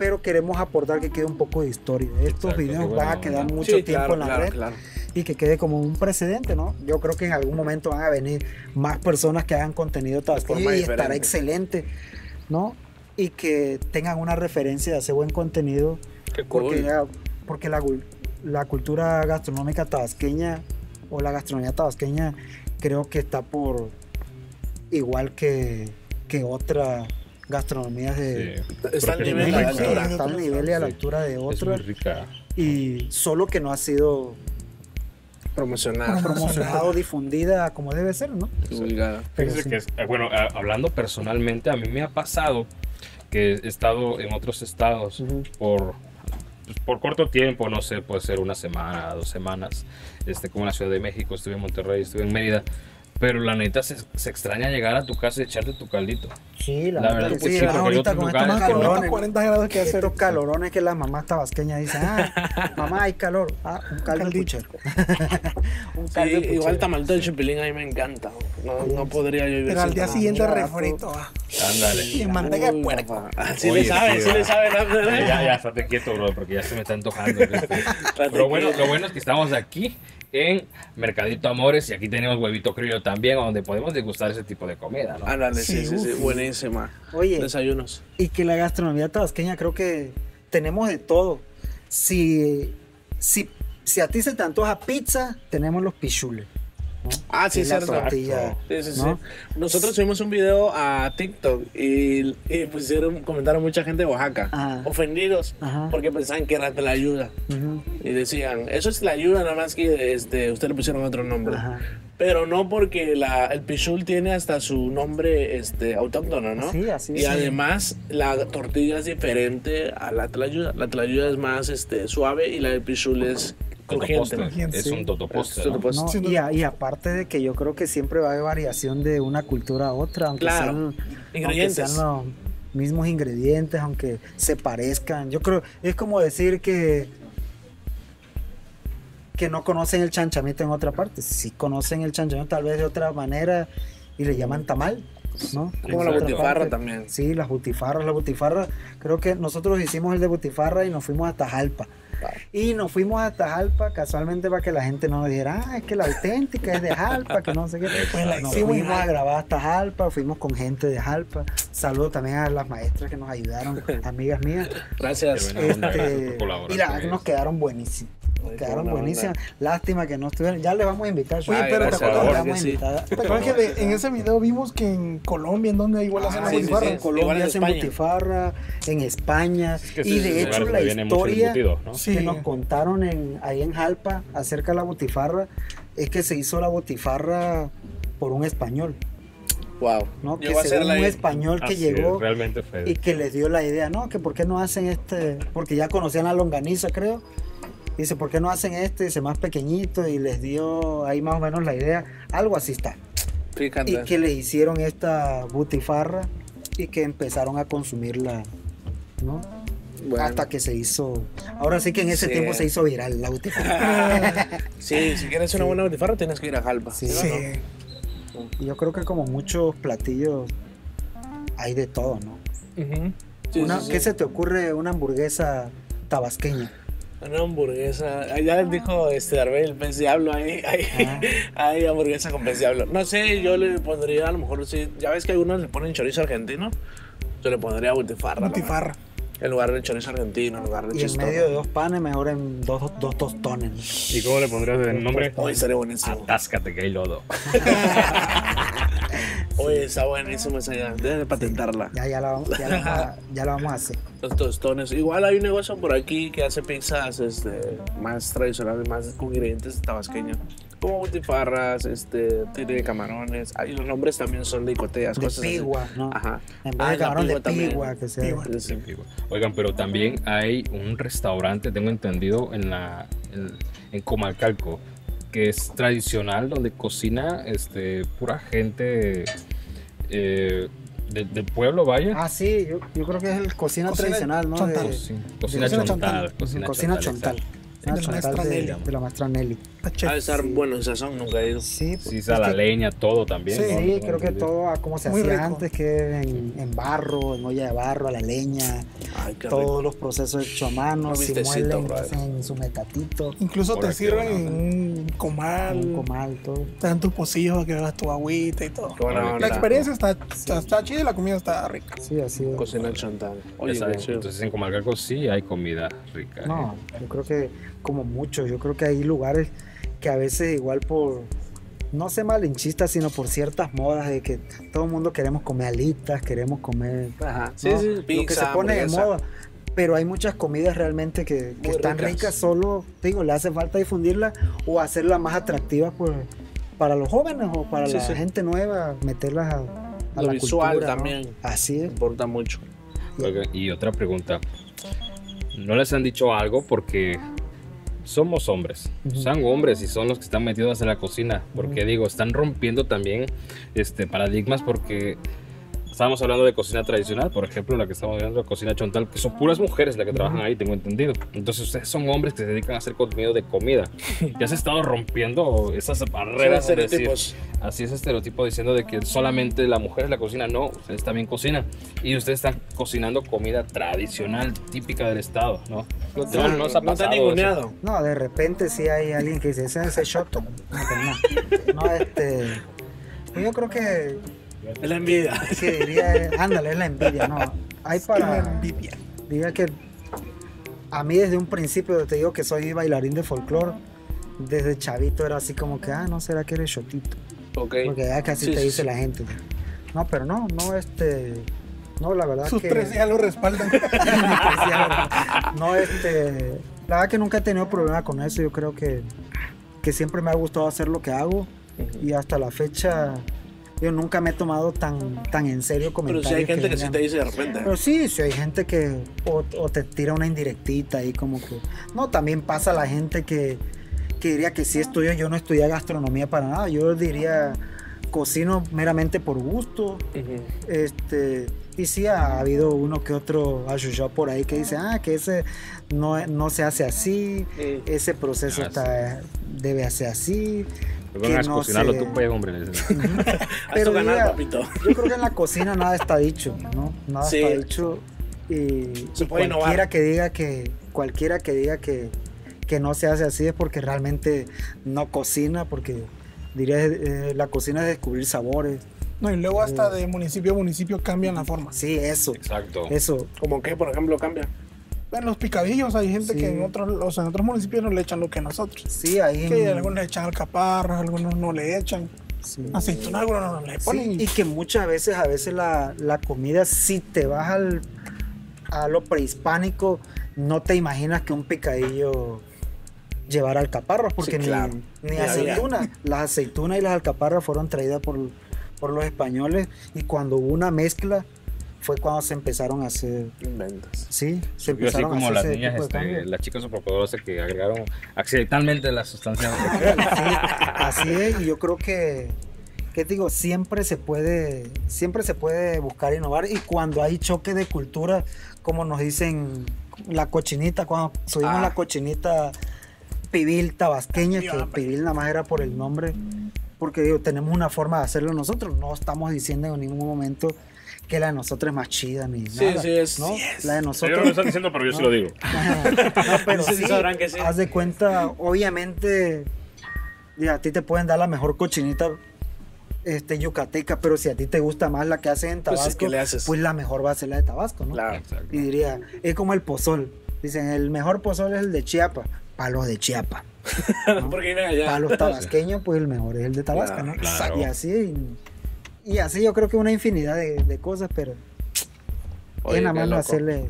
[SPEAKER 3] pero queremos aportar que quede un poco de historia. Estos
[SPEAKER 2] Exacto,
[SPEAKER 3] videos van a quedar mucho
[SPEAKER 1] Sí,
[SPEAKER 3] tiempo
[SPEAKER 1] claro,
[SPEAKER 3] en la
[SPEAKER 1] claro,
[SPEAKER 3] red
[SPEAKER 1] claro.
[SPEAKER 3] y que quede como un precedente, ¿no? Yo creo que en algún momento van a venir más personas que hagan contenido tabasqueño
[SPEAKER 1] forma
[SPEAKER 3] y estará excelente, ¿no? Y que tengan una referencia de hacer buen contenido,
[SPEAKER 1] Qué
[SPEAKER 3] porque,
[SPEAKER 1] cool.
[SPEAKER 3] ya- porque la, la cultura gastronómica tabasqueña o la gastronomía tabasqueña creo que está por igual que, que otras gastronomías de...
[SPEAKER 2] Sí.
[SPEAKER 1] Está al nivel de la altura.
[SPEAKER 3] Está al nivel y a la altura de
[SPEAKER 2] Es muy
[SPEAKER 3] otras
[SPEAKER 2] rica.
[SPEAKER 3] y solo que no ha sido
[SPEAKER 1] Promocionar.
[SPEAKER 3] promocionado, difundida como debe ser, ¿no?
[SPEAKER 1] Divulgada.
[SPEAKER 3] Sí.
[SPEAKER 2] que es- eh, bueno, a- hablando personalmente, a mí me ha pasado que he estado en otros estados
[SPEAKER 3] Ujú.
[SPEAKER 2] por, pues, por corto tiempo, no sé, puede ser una semana, dos semanas, este, como en la Ciudad de México, estuve en Monterrey, estuve en Mérida. Pero la neta se, se extraña llegar a tu casa y echarte tu caldito.
[SPEAKER 3] Sí, la,
[SPEAKER 2] La
[SPEAKER 3] verdad que
[SPEAKER 2] pues
[SPEAKER 3] sí.
[SPEAKER 2] sí,
[SPEAKER 3] ah, ahorita con estos calorones,
[SPEAKER 4] 40 grados que hace.
[SPEAKER 3] estos calorones que las mamás tabasqueñas dicen, ah, [laughs] mamá hay calor, ah, un caldo
[SPEAKER 4] caldito. [laughs]
[SPEAKER 3] un
[SPEAKER 1] Sí,
[SPEAKER 3] caldo puchero.
[SPEAKER 1] igual tamalito de chipilín a mí me encanta. No, no podría yo vivir
[SPEAKER 4] Pero al día siguiente refrito. ah.
[SPEAKER 2] Ándale.
[SPEAKER 4] Y manteca de puerco.
[SPEAKER 1] Sí
[SPEAKER 2] Oye,
[SPEAKER 1] le sabe,
[SPEAKER 2] sí,
[SPEAKER 1] sí le
[SPEAKER 2] va.
[SPEAKER 1] sabe. ¿no?
[SPEAKER 2] Ya, ya, estate quieto, bro, porque ya se me está antojando. [laughs] ¿viste? Pero bueno, lo bueno es que estamos aquí en Mercadito Amores y aquí tenemos huevito criollo también, donde podemos degustar ese tipo de comida, ¿no?
[SPEAKER 1] Ándale, sí, sí,
[SPEAKER 4] Sí,
[SPEAKER 1] buenísima.
[SPEAKER 3] Oye,
[SPEAKER 1] Desayunos.
[SPEAKER 3] y que la gastronomía tabasqueña creo que tenemos de todo. Si, si, si a ti se te antoja pizza, tenemos los pichules. ¿No?
[SPEAKER 1] Ah, sí,
[SPEAKER 3] la
[SPEAKER 1] cierto.
[SPEAKER 3] tortilla,
[SPEAKER 1] Sí, sí, sí.
[SPEAKER 3] ¿no?
[SPEAKER 1] Nosotros subimos un video a TikTok y, y pusieron, comentaron mucha gente de Oaxaca,
[SPEAKER 3] Ajá.
[SPEAKER 1] ofendidos,
[SPEAKER 3] Ajá.
[SPEAKER 1] porque pensaban que era la ayuda. Y decían, eso es la ayuda, nada más que este, usted le pusieron otro nombre. Pero no porque la, el pichul tiene hasta su nombre este, autóctono, ¿no?
[SPEAKER 3] Sí, así
[SPEAKER 1] Y
[SPEAKER 3] es.
[SPEAKER 1] además la tortilla es diferente a la tlayuda. La tlayuda es más este, suave y la del pichul es
[SPEAKER 2] Es
[SPEAKER 4] sí.
[SPEAKER 2] un totopostre.
[SPEAKER 1] Es
[SPEAKER 2] ¿no?
[SPEAKER 1] totopostre.
[SPEAKER 3] No,
[SPEAKER 4] Sí, no-
[SPEAKER 3] y, a- y aparte de que yo creo que siempre va a haber variación de una cultura a otra, aunque
[SPEAKER 1] Claro.
[SPEAKER 3] sean, aunque
[SPEAKER 1] Ingredientes.
[SPEAKER 3] sean los mismos ingredientes, aunque se parezcan. Yo creo, es como decir que que no conocen el chanchamito en otra parte. Si conocen el chanchamito tal vez de otra manera y le llaman tamal, ¿no?
[SPEAKER 1] Como la butifarra
[SPEAKER 3] parte.
[SPEAKER 1] también.
[SPEAKER 3] Sí, las butifarras, la butifarra. Creo que nosotros hicimos el de butifarra y nos fuimos hasta Jalpa. Y nos fuimos hasta Jalpa casualmente para que la gente no nos dijera, ah, es que la auténtica es de Jalpa, que no sé qué.
[SPEAKER 4] Pues la
[SPEAKER 3] nos fuimos a grabar hasta Jalpa, fuimos con gente de Jalpa. Saludo también a las maestras que nos ayudaron, [laughs] amigas mías.
[SPEAKER 1] Gracias.
[SPEAKER 3] Este, y la nos quedaron buenísimos. Quedaron buenísimas. Lástima que no estuvieron. Ya les vamos a invitar.
[SPEAKER 4] Oye,
[SPEAKER 1] Ay,
[SPEAKER 4] pero te acuerdas-
[SPEAKER 1] Jorge,
[SPEAKER 3] Les vamos a
[SPEAKER 1] sí.
[SPEAKER 3] invitar.
[SPEAKER 4] ¿Te acuerdas que de- en ese video vimos que en Colombia, en donde igual hacen
[SPEAKER 3] Ah,
[SPEAKER 4] la
[SPEAKER 1] sí, sí,
[SPEAKER 4] butifarra?
[SPEAKER 1] sí.
[SPEAKER 3] En Colombia hacen
[SPEAKER 1] España.
[SPEAKER 3] butifarra, en España.
[SPEAKER 2] que
[SPEAKER 3] y de hecho la historia
[SPEAKER 2] embutido, ¿no?
[SPEAKER 4] Sí.
[SPEAKER 3] que nos contaron en, ahí en Jalpa acerca de la butifarra es que se hizo la butifarra por un español,
[SPEAKER 1] Wow.
[SPEAKER 3] ¿no? Que según
[SPEAKER 1] la-
[SPEAKER 3] un español que
[SPEAKER 2] Así
[SPEAKER 3] llegó
[SPEAKER 2] es, realmente fue.
[SPEAKER 3] y que les dio la idea, ¿no? Que por qué no hacen este, porque ya conocían la longaniza, creo. Dice, ¿por qué no hacen este? Dice, más pequeñito y les dio ahí más o menos la idea. Algo así está.
[SPEAKER 1] Fíjate.
[SPEAKER 3] Y que le hicieron esta butifarra y que empezaron a consumirla, ¿no?
[SPEAKER 1] Bueno.
[SPEAKER 3] Hasta que se hizo. Ahora sí que en ese
[SPEAKER 1] Sí.
[SPEAKER 3] tiempo se hizo viral la butifarra. [laughs]
[SPEAKER 1] Sí, si quieres una buena butifarra tienes que ir a Jalpa.
[SPEAKER 3] Sí.
[SPEAKER 4] Sí.
[SPEAKER 1] no.
[SPEAKER 3] Yo creo que como muchos platillos hay de todo, ¿no?
[SPEAKER 1] Ujú. Sí,
[SPEAKER 3] Una-
[SPEAKER 1] sí, sí.
[SPEAKER 3] ¿Qué se te ocurre una hamburguesa tabasqueña?
[SPEAKER 1] Una hamburguesa. Ya les dijo este Darbe, el pez diablo. Ahí, ahí,
[SPEAKER 3] Ah.
[SPEAKER 1] ahí hamburguesa con pez diablo. No sé, yo le pondría a lo mejor sí. Ya ves que algunos le ponen chorizo argentino. Yo le pondría butifarra.
[SPEAKER 4] Butifarra.
[SPEAKER 1] En lugar de chorizo argentino, en lugar de
[SPEAKER 3] Y en medio de dos panes, mejor en dos, dos tostones. ¿no?
[SPEAKER 2] ¿Y cómo le pondrías el nombre?
[SPEAKER 1] Hoy estaría buenísimo.
[SPEAKER 2] Atáscate que hay lodo. [laughs]
[SPEAKER 1] Oye, está buenísimo esa idea. Deben de patentarla.
[SPEAKER 3] Ya, ya, la, vamos- ya, la, vamos a- ya la vamos a hacer. [laughs]
[SPEAKER 1] Los tostones. Igual hay un negocio por aquí que hace pizzas este, más tradicionales, más con ingredientes tabasqueños. Como butifarras, este, tiene camarones. Ahí los nombres también son de icoteas,
[SPEAKER 3] De
[SPEAKER 1] cosas así.
[SPEAKER 3] pigua, ¿no?
[SPEAKER 1] Ajá.
[SPEAKER 3] En vez
[SPEAKER 1] Ah,
[SPEAKER 3] de camarón de
[SPEAKER 1] pigua también.
[SPEAKER 3] pigua, que sea.
[SPEAKER 4] Pigua.
[SPEAKER 1] Sí, sí.
[SPEAKER 2] Oigan, pero también hay un restaurante, tengo entendido, en la en, en Comalcalco, que es tradicional, donde cocina este pura gente eh, de- del pueblo, vaya.
[SPEAKER 3] Ah, sí, yo, yo creo que es el cocina,
[SPEAKER 4] Cocina
[SPEAKER 3] tradicional, ¿no?
[SPEAKER 4] chontal.
[SPEAKER 3] De-
[SPEAKER 2] Cocina, chontal.
[SPEAKER 4] chontal.
[SPEAKER 2] Cocina,
[SPEAKER 3] cocina
[SPEAKER 2] chontal,
[SPEAKER 3] chontal.
[SPEAKER 2] exacto.
[SPEAKER 4] De la
[SPEAKER 3] chontal
[SPEAKER 4] maestra
[SPEAKER 3] de,
[SPEAKER 4] Nelly.
[SPEAKER 3] de la maestra Nelly.
[SPEAKER 4] Chévere.
[SPEAKER 1] Ha de estar bueno en sazón, nunca he ido.
[SPEAKER 3] Sí,
[SPEAKER 2] Sí,
[SPEAKER 3] es
[SPEAKER 2] a la
[SPEAKER 3] que-
[SPEAKER 2] leña, todo también.
[SPEAKER 4] Sí,
[SPEAKER 2] ¿no?
[SPEAKER 3] Sí, creo que todo a como se
[SPEAKER 4] Muy
[SPEAKER 3] hacía
[SPEAKER 4] rico.
[SPEAKER 3] antes, que en, en barro, en olla de barro, a la leña,
[SPEAKER 1] Ay, qué
[SPEAKER 3] todos
[SPEAKER 1] rico.
[SPEAKER 3] los procesos hechos a mano, si muelen, hacen su mecatito,
[SPEAKER 4] Incluso
[SPEAKER 2] Ahora
[SPEAKER 4] te sirven en un comal,
[SPEAKER 3] un comal, todo.
[SPEAKER 4] te dan tus pocillos para que hagas tu agüita y todo.
[SPEAKER 1] Qué buena
[SPEAKER 2] La
[SPEAKER 4] La
[SPEAKER 1] onda.
[SPEAKER 4] experiencia está, está, está chida y la comida está rica.
[SPEAKER 3] Sí, así es.
[SPEAKER 1] Cocina chontal.
[SPEAKER 2] Ya
[SPEAKER 1] Oye, chido.
[SPEAKER 2] entonces en Comalcalco sí hay comida rica.
[SPEAKER 3] No,
[SPEAKER 2] ¿eh?
[SPEAKER 3] yo creo que como muchos, yo creo que hay lugares que a veces igual por, no sé malinchistas, sino por ciertas modas de que todo el mundo queremos comer alitas, queremos comer
[SPEAKER 1] Ajá.
[SPEAKER 3] Lo que se pone de moda. Pero hay muchas comidas realmente que, que están
[SPEAKER 1] ricas.
[SPEAKER 3] ricas, solo, te digo, le hace falta difundirla o hacerla más atractiva pues, para los jóvenes o para
[SPEAKER 1] Sí,
[SPEAKER 3] la
[SPEAKER 1] sí.
[SPEAKER 3] gente nueva, meterlas a, a
[SPEAKER 1] Lo
[SPEAKER 3] la
[SPEAKER 1] visual
[SPEAKER 3] cultura, ¿no?
[SPEAKER 1] también.
[SPEAKER 3] Así es.
[SPEAKER 1] Importa mucho.
[SPEAKER 2] Y otra pregunta. ¿No les han dicho algo? Porque somos hombres. Son hombres y son los que están metidos en la cocina. Porque digo, están rompiendo también este, paradigmas porque estábamos hablando de cocina tradicional, por ejemplo, la que estamos viendo, cocina chontal, que son puras mujeres las que trabajan ahí, tengo entendido. Entonces ustedes son hombres que se dedican a hacer contenido de comida. Ya se ha estado rompiendo esas barreras.
[SPEAKER 1] Son
[SPEAKER 2] de decir,
[SPEAKER 1] estereotipos.
[SPEAKER 2] Así es estereotipo diciendo de que solamente la mujer es la cocina. No, ustedes también cocinan. Y ustedes están cocinando comida tradicional, típica del estado, ¿no?
[SPEAKER 1] No
[SPEAKER 2] No,
[SPEAKER 1] no,
[SPEAKER 2] no os ha
[SPEAKER 1] no
[SPEAKER 2] pasado
[SPEAKER 1] ninguneado.
[SPEAKER 3] No, de repente sí hay alguien que dice, ese es ese shot. No, pero no. No, este. pues Yo creo que,
[SPEAKER 1] Es la envidia.
[SPEAKER 3] que diría, ándale, es la envidia, no. Hay
[SPEAKER 4] Es que
[SPEAKER 3] para.
[SPEAKER 4] envidia.
[SPEAKER 3] Diría que a mí desde un principio te digo que soy bailarín de folclore desde chavito era así como que, ah, no, será que eres shotito.
[SPEAKER 1] Ok.
[SPEAKER 3] Porque ya casi
[SPEAKER 1] Sí,
[SPEAKER 3] te
[SPEAKER 1] sí,
[SPEAKER 3] dice
[SPEAKER 1] sí.
[SPEAKER 3] la gente. No, pero no, no, este. No, la verdad
[SPEAKER 4] Sus
[SPEAKER 3] que.
[SPEAKER 4] tres ya lo respaldan. [laughs]
[SPEAKER 3] no, este. La verdad que nunca he tenido problema con eso. Yo creo que, que siempre me ha gustado hacer lo que hago. Y hasta la fecha, yo nunca me he tomado tan, tan en serio
[SPEAKER 1] Pero
[SPEAKER 3] comentarios.
[SPEAKER 1] si hay gente que sí
[SPEAKER 3] vengan-
[SPEAKER 1] te dice de repente.
[SPEAKER 3] Pero sí, sí hay gente que o, o te tira una indirectita ahí como que... No, también pasa la gente que, que diría que sí estudio, yo no estudié gastronomía para nada, yo diría cocino meramente por gusto. Este, y sí ha habido uno que otro ayuyo por ahí que dice, ah, que ese no, no se hace así, ese proceso
[SPEAKER 2] Ah,
[SPEAKER 3] está, debe hacer así. Que
[SPEAKER 2] vengas
[SPEAKER 3] no
[SPEAKER 2] cocinarlo
[SPEAKER 3] se-
[SPEAKER 2] tú, pues, hombre. [laughs]
[SPEAKER 3] Pero
[SPEAKER 1] papito.
[SPEAKER 3] Yo creo que en la cocina nada está dicho, ¿no? Nada
[SPEAKER 1] Sí.
[SPEAKER 3] está dicho. Y,
[SPEAKER 1] Se
[SPEAKER 3] y
[SPEAKER 1] puede innovar.
[SPEAKER 3] cualquiera que diga que cualquiera que diga que, que no se hace así es porque realmente no cocina, porque diría eh, la cocina es descubrir sabores.
[SPEAKER 4] No, y luego hasta de municipio a municipio cambian la forma.
[SPEAKER 3] Sí, eso,
[SPEAKER 2] Exacto.
[SPEAKER 3] eso.
[SPEAKER 1] Como que, por ejemplo, cambia.
[SPEAKER 4] En los picadillos hay gente
[SPEAKER 3] Sí.
[SPEAKER 4] que en otros, o sea, en otros municipios no le echan lo que nosotros.
[SPEAKER 3] Sí, ahí.
[SPEAKER 4] Que
[SPEAKER 3] en-
[SPEAKER 4] algunos le echan alcaparras, algunos no le echan.
[SPEAKER 3] sí.
[SPEAKER 4] Aceituna, algunos no le
[SPEAKER 3] Sí,
[SPEAKER 4] ponen.
[SPEAKER 3] y que muchas veces, a veces la, la comida, si te vas al, a lo prehispánico, no te imaginas que un picadillo llevara alcaparras, porque
[SPEAKER 1] Sí,
[SPEAKER 3] ni,
[SPEAKER 1] claro.
[SPEAKER 3] ni aceitunas. Las aceitunas y las alcaparras fueron traídas por, por los españoles, y cuando hubo una mezcla, fue cuando se empezaron a hacer.
[SPEAKER 1] Inventas.
[SPEAKER 3] Sí, se
[SPEAKER 2] así
[SPEAKER 3] empezaron a
[SPEAKER 2] como
[SPEAKER 3] hacer
[SPEAKER 2] las
[SPEAKER 3] ese
[SPEAKER 2] niñas, este, las chicas superpoderosas que agregaron accidentalmente la sustancia.
[SPEAKER 3] Sí, [laughs] así es, y yo creo que, te digo, siempre se puede, siempre se puede buscar innovar y cuando hay choque de cultura, como nos dicen la cochinita, cuando subimos
[SPEAKER 1] Ah.
[SPEAKER 3] la cochinita pibil tabasqueña, que
[SPEAKER 4] Pibil,
[SPEAKER 3] pibil nada más era por el nombre, porque digo, tenemos una forma de hacerlo nosotros, no estamos diciendo en ningún momento que la de nosotros es más chida ni
[SPEAKER 1] Sí,
[SPEAKER 3] nada,
[SPEAKER 1] sí es-
[SPEAKER 3] ¿no?
[SPEAKER 1] sí es.
[SPEAKER 3] La de nosotros
[SPEAKER 2] no lo están diciendo, pero yo sí lo digo. [laughs]
[SPEAKER 3] no, pero [laughs]
[SPEAKER 1] Sí, sabrán que sí.
[SPEAKER 3] haz de cuenta, obviamente, a ti te pueden dar la mejor cochinita este, yucateca, pero si a ti te gusta más la que hacen en
[SPEAKER 1] Pues,
[SPEAKER 3] Tabasco,
[SPEAKER 1] ¿qué le haces?
[SPEAKER 3] pues la mejor va a ser la de Tabasco, ¿no?
[SPEAKER 1] Claro.
[SPEAKER 2] Exacto.
[SPEAKER 3] Y diría, es como el pozol. Dicen, el mejor pozol es el de Chiapas, palos de Chiapas. [laughs]
[SPEAKER 1] Porque vienen allá.
[SPEAKER 3] Para los tabasqueños, pues el mejor es el de Tabasco,
[SPEAKER 1] Claro,
[SPEAKER 3] ¿no?
[SPEAKER 2] claro.
[SPEAKER 3] Y así, y así yo creo que una infinidad de, de cosas, pero
[SPEAKER 2] Oye,
[SPEAKER 3] es nada más hacerle.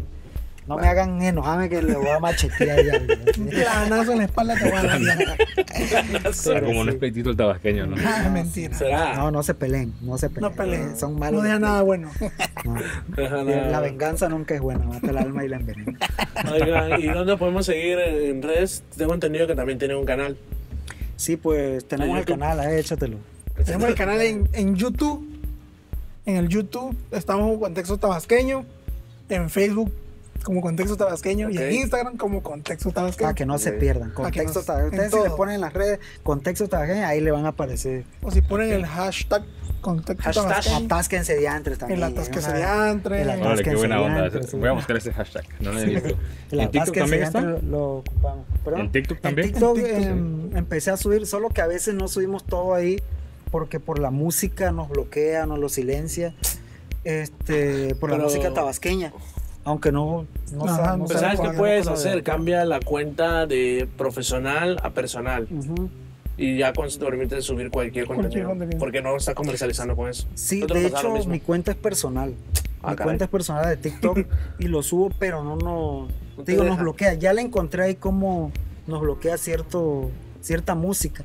[SPEAKER 3] No me hagan enojarme que le voy a machetear ya. [laughs]
[SPEAKER 4] Un planazo en la espalda te voy a dar. [laughs]
[SPEAKER 2] Será como un
[SPEAKER 3] sí.
[SPEAKER 2] espeitito el tabasqueño, ¿no?
[SPEAKER 4] Ah, mentira.
[SPEAKER 1] ¿Será?
[SPEAKER 3] No, no se peleen, no se peleen.
[SPEAKER 4] No peleen.
[SPEAKER 3] Son malos.
[SPEAKER 4] No deja nada bueno.
[SPEAKER 3] No.
[SPEAKER 1] Ajá, no. [laughs]
[SPEAKER 3] La venganza nunca es buena, mata el alma y la envenena.
[SPEAKER 1] Oigan, ¿y dónde podemos seguir en redes? Tengo entendido que también tiene un canal.
[SPEAKER 3] Sí, pues tenemos
[SPEAKER 1] En
[SPEAKER 3] el canal, ahí, échatelo.
[SPEAKER 4] Tenemos el canal en, en YouTube. En el YouTube estamos como Contexto Tabasqueño. En Facebook como Contexto Tabasqueño. Y en. Instagram como Contexto Tabasqueño.
[SPEAKER 3] Para que no se pierdan. Contexto Tabasqueño. Ustedes si le ponen en las redes contexto tabasqueño, ahí le van a aparecer.
[SPEAKER 4] O si ponen el hashtag Contexto
[SPEAKER 1] Hashtag.
[SPEAKER 4] Tabasqueño.
[SPEAKER 3] Atásquense diantres también.
[SPEAKER 4] El atasquense
[SPEAKER 3] Una-
[SPEAKER 4] diantre.
[SPEAKER 3] el atasquense
[SPEAKER 2] qué buena onda.
[SPEAKER 3] diantres, sí.
[SPEAKER 2] Voy a buscar ese hashtag. No lo he visto.
[SPEAKER 3] El
[SPEAKER 2] ¿En TikTok
[SPEAKER 3] atásquense
[SPEAKER 2] también está?
[SPEAKER 3] diantres Lo, ocupamos. ¿Perdón?
[SPEAKER 2] ¿En TikTok también?
[SPEAKER 3] En TikTok,
[SPEAKER 4] En TikTok,
[SPEAKER 3] em, empecé a subir, solo que a veces no subimos todo ahí porque por la música nos bloquea, nos lo silencia. Este, por la
[SPEAKER 1] Pero-
[SPEAKER 3] música tabasqueña. Aunque no, no
[SPEAKER 4] Ajá,
[SPEAKER 3] sabemos.
[SPEAKER 4] no
[SPEAKER 1] Pues, ¿sabes qué puedes hacer? Cambia la cuenta de profesional a personal.
[SPEAKER 3] Ujú.
[SPEAKER 1] Y ya con eso te permite subir cualquier contenido.
[SPEAKER 4] contenido.
[SPEAKER 1] Porque no está comercializando con eso.
[SPEAKER 3] Sí, de hecho, mi cuenta es personal.
[SPEAKER 1] Ah,
[SPEAKER 3] mi
[SPEAKER 1] caray.
[SPEAKER 3] cuenta es personal de TikTok [laughs] y lo subo, pero no, no,
[SPEAKER 1] No te
[SPEAKER 3] digo, nos bloquea. Ya le encontré ahí como nos bloquea cierto, cierta música,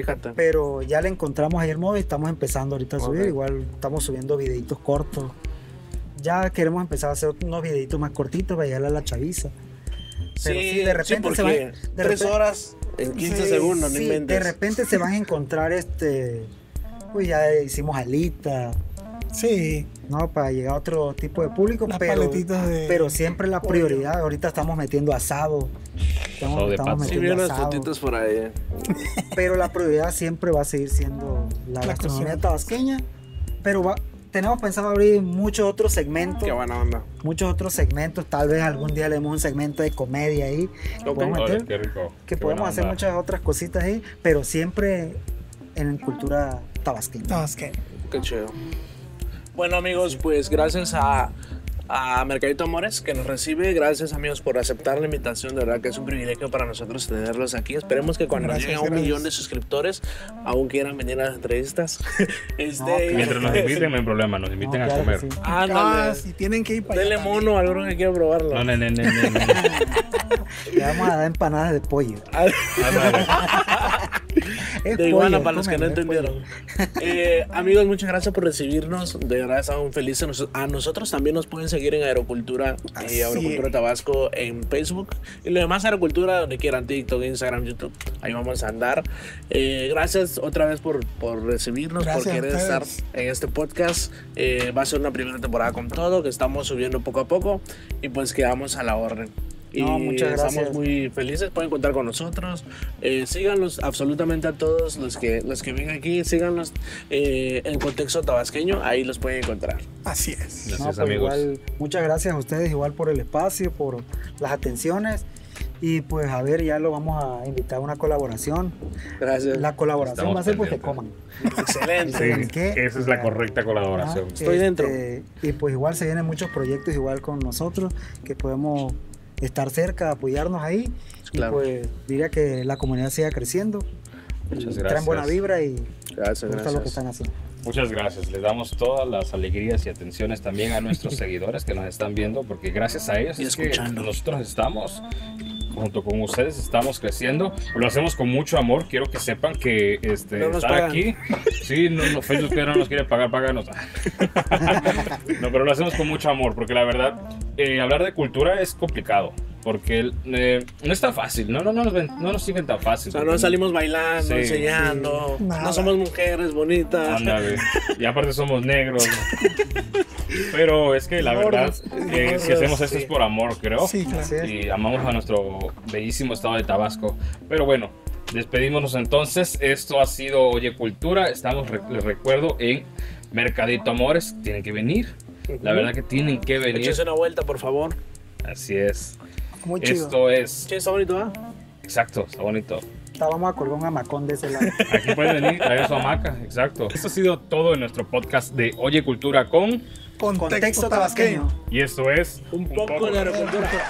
[SPEAKER 1] Fíjate.
[SPEAKER 3] pero ya le encontramos el modo y estamos empezando ahorita a subir. Igual estamos subiendo videitos cortos. Ya queremos empezar a hacer unos videitos más cortitos para llegarle a la chaviza. Pero sí, de repente se van- de
[SPEAKER 1] tres
[SPEAKER 3] repente-
[SPEAKER 1] horas en 15
[SPEAKER 3] Sí,
[SPEAKER 1] segundos, no inventes.
[SPEAKER 3] de repente se van a encontrar este, pues ya hicimos alita,
[SPEAKER 4] Sí.
[SPEAKER 3] ¿no? Para llegar a otro tipo de público,
[SPEAKER 4] Las
[SPEAKER 3] pero,
[SPEAKER 4] paletitas de.
[SPEAKER 3] pero siempre la prioridad, ahorita estamos metiendo asado, estamos, estamos.
[SPEAKER 1] Sí,
[SPEAKER 3] metiendo
[SPEAKER 1] unas
[SPEAKER 3] asado,
[SPEAKER 1] fotitos por ahí.
[SPEAKER 3] pero la prioridad siempre va a seguir siendo la,
[SPEAKER 4] La
[SPEAKER 3] gastronomía tabasqueña, pero va, tenemos pensado abrir muchos otros segmentos,
[SPEAKER 1] Qué buena onda.
[SPEAKER 3] muchos otros segmentos, tal vez algún día le demos un segmento de comedia ahí,
[SPEAKER 1] Ok.
[SPEAKER 3] podemos meter,
[SPEAKER 2] qué rico.
[SPEAKER 3] que
[SPEAKER 2] Qué
[SPEAKER 3] podemos hacer
[SPEAKER 2] onda.
[SPEAKER 3] muchas otras cositas ahí, pero siempre en cultura tabasqueña.
[SPEAKER 4] Tabasqueño.
[SPEAKER 1] Qué chido. Bueno amigos, pues gracias a a Mercadito Amores que nos recibe. Gracias amigos por aceptar la invitación. De verdad que es un privilegio para nosotros tenerlos aquí. Esperemos que cuando
[SPEAKER 4] Gracias,
[SPEAKER 1] lleguen a un
[SPEAKER 4] gracias.
[SPEAKER 1] millón de suscriptores aún quieran venir a las entrevistas. [laughs] este,
[SPEAKER 3] No, claro.
[SPEAKER 2] Mientras nos inviten, no hay problema, nos inviten
[SPEAKER 3] No,
[SPEAKER 2] a
[SPEAKER 3] claro
[SPEAKER 2] comer.
[SPEAKER 3] sí.
[SPEAKER 1] Ándale.
[SPEAKER 4] Ah, si tienen que ir para
[SPEAKER 1] Dele mono, algo que quiero probarlo.
[SPEAKER 2] No, no, no, no, no, no. [laughs]
[SPEAKER 3] Le vamos a dar empanadas de pollo. [laughs]
[SPEAKER 1] De iguana para los que no entendieron. [laughs] Eh, amigos, muchas gracias por recibirnos. De verdad estamos felices. A nosotros también nos pueden seguir en Aerocultura y Aerocultura
[SPEAKER 4] es.
[SPEAKER 1] Tabasco en Facebook. Y lo demás Aerocultura, donde quieran, TikTok, Instagram, YouTube. Ahí vamos a andar. Eh, gracias otra vez por, por recibirnos,
[SPEAKER 4] Gracias
[SPEAKER 1] por querer estar en este podcast. Eh, va a ser una primera temporada con todo, que estamos subiendo poco a poco. Y pues quedamos a la orden. Y
[SPEAKER 3] No, muchas
[SPEAKER 1] estamos
[SPEAKER 3] gracias.
[SPEAKER 1] muy felices, pueden contar con nosotros. Eh, síganlos absolutamente a todos los que, los que ven aquí, síganlos eh, en contexto tabasqueño, ahí los pueden encontrar.
[SPEAKER 4] Así es.
[SPEAKER 2] Gracias,
[SPEAKER 3] No, pues
[SPEAKER 2] amigos.
[SPEAKER 3] igual, muchas gracias a ustedes igual por el espacio, por las atenciones. Y pues a ver, ya lo vamos a invitar a una colaboración.
[SPEAKER 1] Gracias.
[SPEAKER 3] La colaboración
[SPEAKER 2] Estamos
[SPEAKER 3] va a ser porque
[SPEAKER 2] pendientes.
[SPEAKER 3] coman.
[SPEAKER 1] Excelente.
[SPEAKER 2] Sí,
[SPEAKER 3] ¿Qué?
[SPEAKER 2] esa es la correcta colaboración.
[SPEAKER 3] Ah,
[SPEAKER 1] Estoy dentro.
[SPEAKER 3] Y pues igual se vienen muchos proyectos igual con nosotros que podemos estar cerca, apoyarnos ahí.
[SPEAKER 1] Claro.
[SPEAKER 3] Y pues diría que la comunidad siga creciendo.
[SPEAKER 2] Muchas
[SPEAKER 3] y Traen buena
[SPEAKER 2] gracias.
[SPEAKER 3] vibra y
[SPEAKER 1] Gracias,
[SPEAKER 3] gusta lo que
[SPEAKER 1] gracias.
[SPEAKER 3] están haciendo.
[SPEAKER 2] Muchas gracias. Les damos todas las alegrías y atenciones también a nuestros [laughs] seguidores que nos están viendo, porque gracias a ellos
[SPEAKER 1] Y
[SPEAKER 2] es que
[SPEAKER 1] escuchando.
[SPEAKER 2] nosotros estamos, junto con ustedes, estamos creciendo. Lo hacemos con mucho amor. Quiero que sepan que este,
[SPEAKER 1] No
[SPEAKER 2] estar
[SPEAKER 1] pagan.
[SPEAKER 2] aquí, sí, no, no, Facebook que no nos quiere pagar, páganos. [laughs] no, pero lo hacemos con mucho amor, porque la verdad, eh, hablar de cultura es complicado. Porque eh, no es tan fácil, no, no, no, nos, ven- no nos siguen tan fácil.
[SPEAKER 1] O sea, no salimos bailando,
[SPEAKER 2] Sí,
[SPEAKER 1] enseñando,
[SPEAKER 4] sí.
[SPEAKER 1] No somos mujeres bonitas.
[SPEAKER 2] Ándale. Y aparte somos negros. [laughs] Pero es que la verdad, que si hacemos esto
[SPEAKER 1] Sí.
[SPEAKER 2] es por amor, creo.
[SPEAKER 4] Sí, claro.
[SPEAKER 2] Y amamos a nuestro bellísimo estado de Tabasco. Pero bueno, despedímonos entonces. Esto ha sido Oye Cultura. Estamos, les recuerdo, en Mercadito Amores. Tienen que venir. La verdad que tienen que venir.
[SPEAKER 1] Échense una vuelta, por favor.
[SPEAKER 2] Así es.
[SPEAKER 4] Muy chido.
[SPEAKER 2] Esto es.
[SPEAKER 1] Sí, está bonito, ¿ah?
[SPEAKER 2] Exacto, está bonito.
[SPEAKER 3] Ahorita Vamos a colgar un hamacón de ese lado.
[SPEAKER 2] Aquí pueden venir, traer su hamaca. Exacto. Esto ha sido todo en nuestro podcast de Oye Cultura con.
[SPEAKER 4] Contexto,
[SPEAKER 3] Contexto
[SPEAKER 4] tabasqueño.
[SPEAKER 3] tabasqueño.
[SPEAKER 2] Y esto es.
[SPEAKER 1] Un poco de aerocultura.
[SPEAKER 4] Cultura.